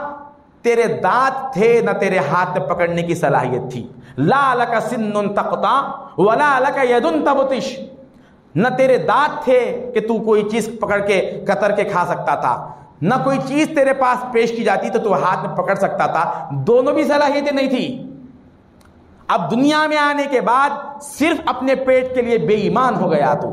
तेरे दांत थे न तेरे हाथ में पकड़ने की सलाहियत थी। ला का सिन्न तकता वला का यदुन तबतिश। न तेरे दांत थे कि तू कोई चीज़ पकड़ के, कतर के खा सकता था। न कोई चीज़ तेरे पास पेश की जाती तो तू हाथ में पकड़ सकता था। दोनों भी सलाहियतें नहीं थी। अब दुनिया में आने के बाद सिर्फ़ अपने पेट के लिए बेईमान हो गया तू।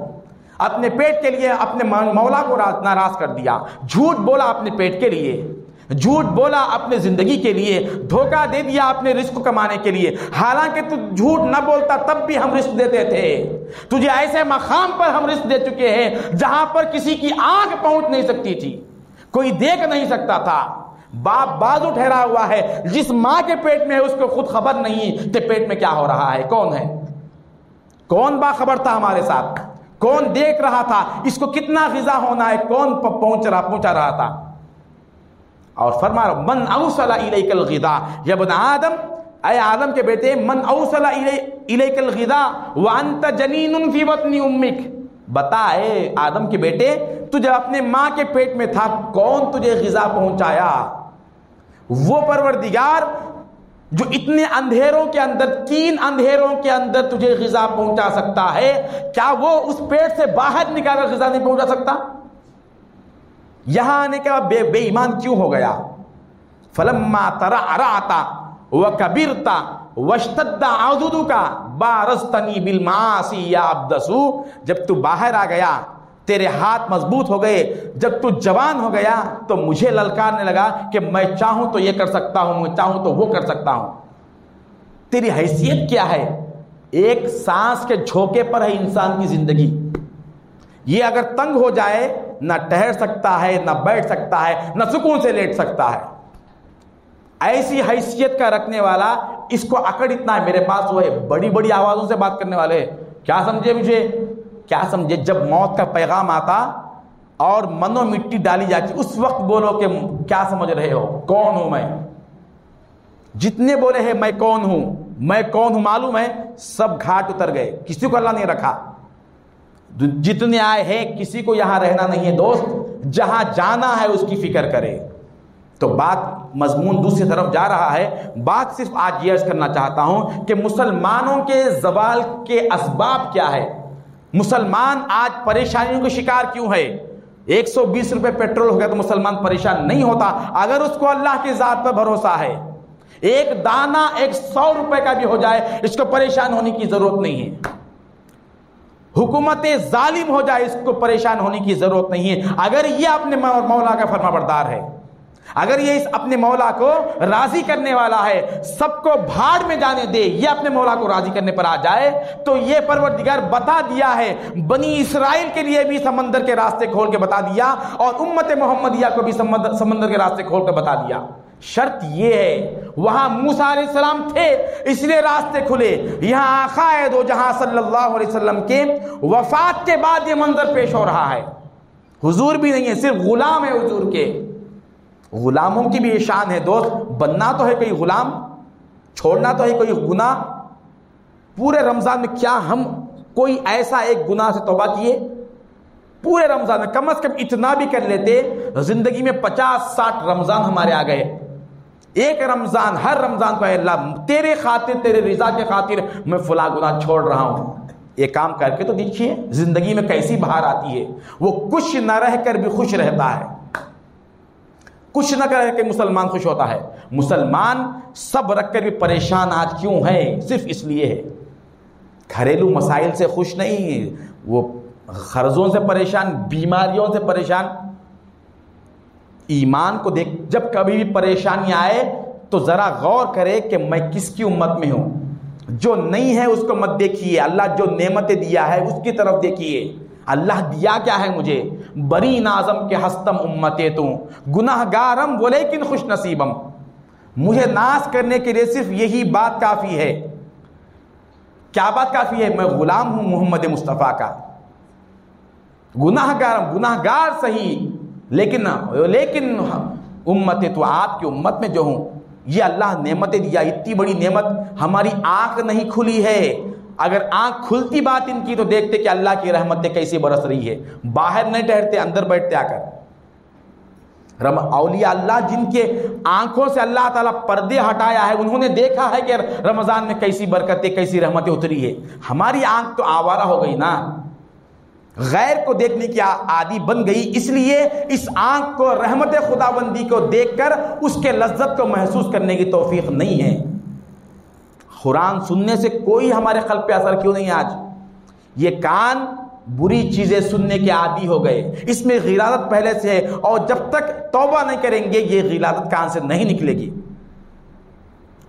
अपने पेट के लिए अपने मौला को नाराज़ कर दिया। झूठ बोला अपने पेट के लिए। झूठ बोला अपने ज़िंदगी के लिए। धोखा दे दिया अपने रिस्क कमाने के लिए। हालाँकि तू झूठ ना बोलता, तब भी हम रिस्क देते थे। तुझे ऐसे मकाम पर हम रिस्क दे चुके हैं, जहाँ पर किसी की आँख पहुँच नहीं सकती थी। कोई देख नहीं सकता था। बाप बाजू ठहरा हुआ है। जिस माँ के पेट में है, उसको खुद खबर नहीं कि पेट में क्या हो रहा है। कौन है? कौन बाखबर था हमारे साथ? कौन देख रहा था? इसको कितना गिजा होना है? कौन पहुँच रहा, पहुँचा रहा था? और फरमा मन अवसला इलेकल गिदा। बन आदम अय आदम के बेटे, मन अवसला इलेकल गिदा, व अंत वतनी उम्मिक। बताए आदम के बेटे तू जब अपने माँ के पेट में था कौन तुझे गिजा पहुँचाया? वो परवरदिगार जो इतने अंधेरों के अंदर तीन अंधेरों के अंदर तुझे गिजा पहुँचा सकता है क्या वो उस पेट से बाहर निकालकर गिजा नहीं पहुँचा सकता? यहाँ आने के बाद बे, बेईमान क्यों हो गया? फलम्मा तरा अराता वह कबीरता। जब तू बाहर आ गया, तेरे हाथ मज़बूत हो गए, जब तू जवान हो गया तो मुझे ललकारने लगा कि मैं चाहूँ तो ये कर सकता हूँ, मैं चाहूँ तो वो कर सकता हूँ। तेरी हैसियत क्या है? एक सांस के झोंके पर है इंसान की ज़िंदगी। ये अगर तंग हो जाए, ना ठहर सकता है, ना बैठ सकता है, ना सुकून से लेट सकता है। ऐसी हैसियत का रखने वाला, इसको अकड़ इतना है, मेरे पास वो है बड़ी बड़ी आवाजों से बात करने वाले। क्या समझे मुझे? क्या समझे? जब मौत का पैगाम आता और मनो मिट्टी डाली जाती, उस वक्त बोलो कि क्या समझ रहे हो? कौन हूँ मैं? जितने बोले हैं, मैं कौन हूँ? मैं कौन हूँ मालूम है? सब घाट उतर गए। किसी को अल्लाह नहीं रखा। जितने आए हैं, किसी को यहाँ रहना नहीं है, दोस्त। जहाँ जाना है, उसकी फ़िक्र करे। तो बात मजमून दूसरी तरफ़ जा रहा है। बात सिर्फ़ आज ये करना चाहता हूँ कि मुसलमानों के जवाल के असबाब क्या है? मुसलमान आज परेशानियों के शिकार क्यों है? 120 रुपए पेट्रोल हो गया तो मुसलमान परेशान नहीं होता, अगर उसको अल्लाह की जात पर भरोसा है। एक दाना एक सौ रुपए का भी हो जाए, इसको परेशान होने की ज़रूरत नहीं है। हुकूमत जालिम हो जाए, इसको परेशान होने की ज़रूरत नहीं है। अगर ये अपने मौला का फरमाबरदार है अगर ये इस अपने मौला को राज़ी करने वाला है, सबको भाड़ में जाने दे, ये अपने मौला को राज़ी करने पर आ जाए तो ये परवरदिगार बता दिया है, बनी इसराइल के लिए भी समंदर के रास्ते खोल के बता दिया, और उम्मत मोहम्मदिया को भी समंदर के रास्ते खोल के बता दिया। शर्त ये है, वहाँ मूसा सलाम थे, इसलिए रास्ते खुले। यहाँ आखा दो जहाँ वसल्लम के वफात के बाद ये मंजर पेश हो रहा है। हुजूर भी नहीं है, सिर्फ़ गुलाम है हुजूर के। गुलामों की भी शान है, दोस्त, बनना तो है कोई गुलाम, छोड़ना तो है कोई गुना। पूरे रमज़ान में क्या हम कोई ऐसा एक गुना से तोबा किए? पूरे रमज़ान में कम अज कम इतना भी कर लेते, ज़िंदगी में पचास साठ रमज़ान हमारे आ गए। एक रमज़ान, हर रमज़ान को अल्लाह, तेरे खातिर, तेरे रिजा के खातिर मैं फुला गुना छोड़ रहा हूँ। ये काम करके तो देखिए, ज़िंदगी में कैसी बाहर आती है, वो कुछ न रह कर भी खुश रहता है। कुछ न कर के मुसलमान खुश होता है। मुसलमान सब रख कर भी परेशान आज क्यों है? सिर्फ़ इसलिए है। घरेलू मसाइल से खुश नहीं वो खर्जों से परेशान, बीमारियों से परेशान। ईमान को देख, जब कभी भी परेशानी आए तो ज़रा गौर करे कि मैं किसकी उम्मत में हूँ। जो नहीं है, उसको मत देखिए। अल्लाह जो नेमतें दिया है, उसकी तरफ़ देखिए। अल्लाह दिया क्या है मुझे? बरी नाजम के हस्तम उम्मते तू। गुनाहगारम वो लेकिन खुश नसीबम मुझे नाश करने के लिए सिर्फ़ यही बात काफ़ी है। क्या बात काफ़ी है? मैं गुलाम हूँ मोहम्मद मुस्तफ़ा का। गुनाहगार गुनाहगार सही, लेकिन लेकिन उम्मत तो आपकी उम्मत में जो हूँ, ये अल्लाह नेमतें दिया। इतनी बड़ी नेमत हमारी आँख नहीं खुली है। अगर आँख खुलती बात इनकी तो देखते कि अल्लाह की रहमतें कैसी बरस रही है। बाहर नहीं ठहरते, अंदर बैठते आकर। रम अलिया अल्लाह जिनके आँखों से अल्लाह ताला पर्दे हटाया है, उन्होंने देखा है कि रमज़ान में कैसी बरकतें, कैसी रहमतें उतरी है। हमारी आँख तो आवारा हो गई ना। गैर को देखने की आदि बन गई, इसलिए इस आँख को, रहमत खुदाबंदी को देखकर, उसके लज्जत को महसूस करने की तोफीक नहीं है। कुरान सुनने से कोई हमारे कल पे असर क्यों नहीं आज? ये कान बुरी चीज़ें सुनने के आदि हो गए। इसमें गिलादत पहले से है और जब तक तौबा नहीं करेंगे, ये गिलादत कान से नहीं निकलेगी।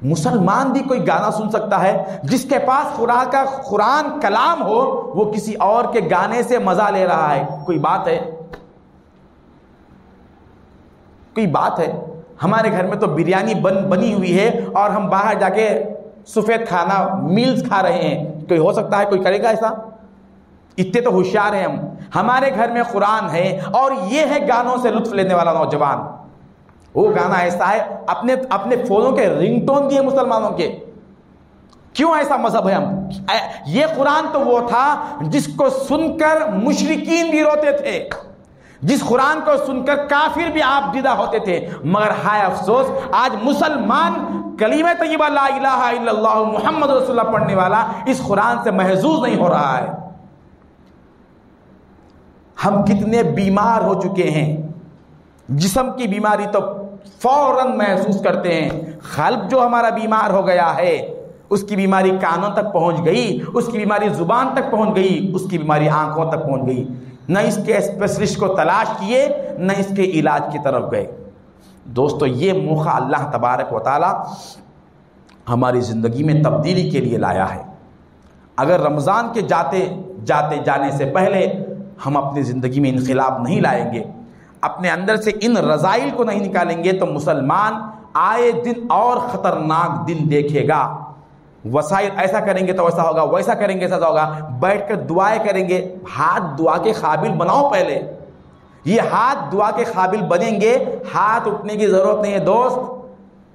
मुसलमान भी कोई गाना सुन सकता है, जिसके पास खुरान का, कुरान कलाम हो, वो किसी और के गाने से मज़ा ले रहा है। कोई बात है? कोई बात है? हमारे घर में तो बिरयानी बन, बनी हुई है और हम बाहर जाके सफ़ेद खाना मील्स खा रहे हैं। कोई हो सकता है, कोई करेगा ऐसा? इतने तो होशियार हैं हम। हमारे घर में कुरान है और ये है गानों से लुत्फ लेने वाला नौजवान। वो गाना ऐसा है, अपने अपने फोनों के रिंगटोन दिए मुसलमानों के। क्यों ऐसा मज़हब है हम? ये कुरान तो वो था जिसको सुनकर मुशरकिन भी रोते थे। जिस कुरान को सुनकर काफिर भी आप जिदा होते थे, मगर हाय अफसोस, आज मुसलमान कलीम तयबा ला इलाहा इल्लल्लाह पढ़ने वाला इस कुरान से महजूज नहीं हो रहा है। हम कितने बीमार हो चुके हैं। जिसम की बीमारी तो फ़ौरन महसूस करते हैं। खल्ब जो हमारा बीमार हो गया है, उसकी बीमारी कानों तक पहुँच गई, उसकी बीमारी ज़ुबान तक पहुँच गई, उसकी बीमारी आँखों तक पहुँच गई। न इसके स्पेशलिस्ट को तलाश किए, न इसके इलाज की तरफ़ गए। दोस्तों, ये मौका अल्लाह तबारक वाली हमारी ज़िंदगी में तब्दीली के लिए लाया है। अगर रमज़ान के जाते जाते, जाने से पहले हम अपनी ज़िंदगी में इनकलाब नहीं लाएँगे, अपने अंदर से इन रज़ाइल को नहीं निकालेंगे तो मुसलमान आए दिन और ख़तरनाक दिन देखेगा। वसाइल ऐसा करेंगे तो वैसा होगा, वैसा करेंगे ऐसा होगा। बैठ कर दुआएँ करेंगे, हाथ दुआ के काबिल बनाओ पहले। ये हाथ दुआ के काबिल बनेंगे, हाथ उठने की ज़रूरत नहीं है दोस्त।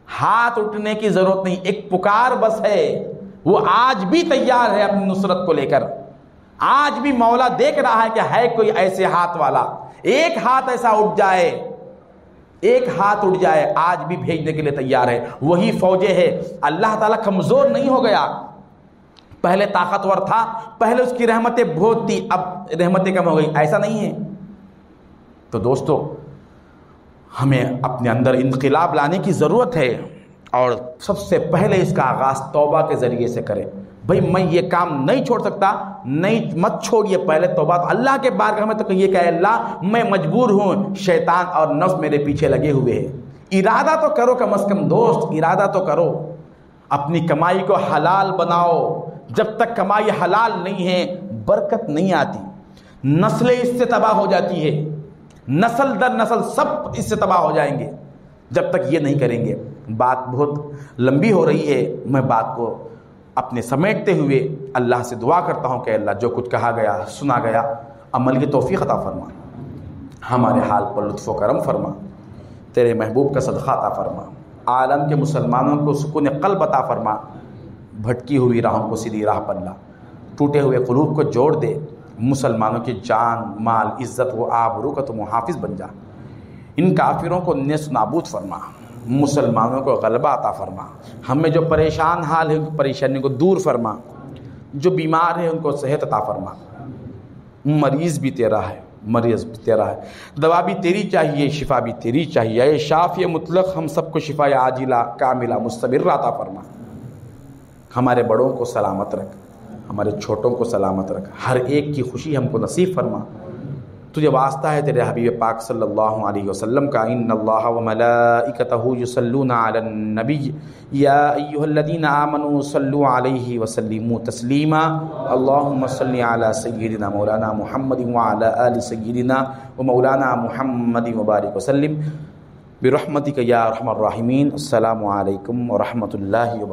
हाथ उठने की ज़रूरत नहीं, एक पुकार बस है। वो आज भी तैयार है अपनी नुसरत को लेकर। आज भी मौला देख रहा है कि है कोई ऐसे हाथ वाला। एक हाथ ऐसा उठ जाए एक हाथ उठ जाए, आज भी भेजने के लिए तैयार है। वही फौजे है। अल्लाह ताला कमज़ोर नहीं हो गया। पहले ताकतवर था, पहले उसकी रहमतें बहुत थी, अब रहमतें कम हो गई। ऐसा नहीं है। तो दोस्तों, हमें अपने अंदर इनकलाब लाने की ज़रूरत है और सबसे पहले इसका आगाज़ तौबा के ज़रिए से करें। भाई, मैं ये काम नहीं छोड़ सकता। नहीं, मत छोड़िए पहले तो बात। अल्लाह के बार हमें तो कहिए कि अल्लाह, मैं मजबूर हूँ। शैतान और नफ्स मेरे पीछे लगे हुए हैं। इरादा तो करो कम अज़ कम, दोस्त, इरादा तो करो। अपनी कमाई को हलाल बनाओ। जब तक कमाई हलाल नहीं है, बरकत नहीं आती। नस्लें इससे तबाह हो जाती है। नस्ल दर नस्ल सब इससे तबाह हो जाएँगे। जब तक ये नहीं करेंगे। बात बहुत लंबी हो रही है। मैं बात को अपने समेटते हुए अल्लाह से दुआ करता हूँ कि अल्लाह जो कुछ कहा गया, सुना गया, अमल की तोफ़ी अता फरमा। हमारे हाल पर लुत्फ़ करम फरमा। तेरे महबूब का सदक़ा अता फरमा। आलम के मुसलमानों को सुकून कल बता फरमा। भटकी हुई राहों को सीधी राह पर ला। टूटे हुए क़लूब को जोड़ दे। मुसलमानों की जान, माल, इज़्ज़त व आबरू का तो मुहाफ़ बन जा। इन काफिरों को नस नाबूद फरमा। मुसलमानों को गलबा अता फरमा। हमें जो परेशान हाल है उनकी परेशानी को दूर फरमा। जो बीमार है, उनको सेहत अता फरमा। मरीज़ भी तेरा है, मरीज़ भी तेरा है। दवा भी तेरी चाहिए, शिफा भी तेरी चाहिए। शाफ़ मुतलक, हम सबको शिफा आजिला, कामिला मुस्तबिर अता फरमा। हमारे बड़ों को सलामत रख, हमारे छोटों को सलामत रख। हर एक की खुशी हमको नसीब फरमा। तुझे वास्ता है तेरे हबीब पाक सल्लल्लाहु अलैहि वसल्लम का इन अल्लाह व मलाइकतहु युसल्लूना अलन नबी। या अय्युहल्लज़ीना आमनू सल्लु अलैहि वसल्लिमु तस्लीमा। अल्लाहुम्मा सल्लि अला सय्यिदिना मौलाना मुहम्मद व अला आलि सय्यिदिना व मौलाना मुहम्मद व बारिक वसल्लिम। बिरहमतिक या अरहमर राहिमीन। अस्सलामु अलैकुम व रहमतुल्लाहि व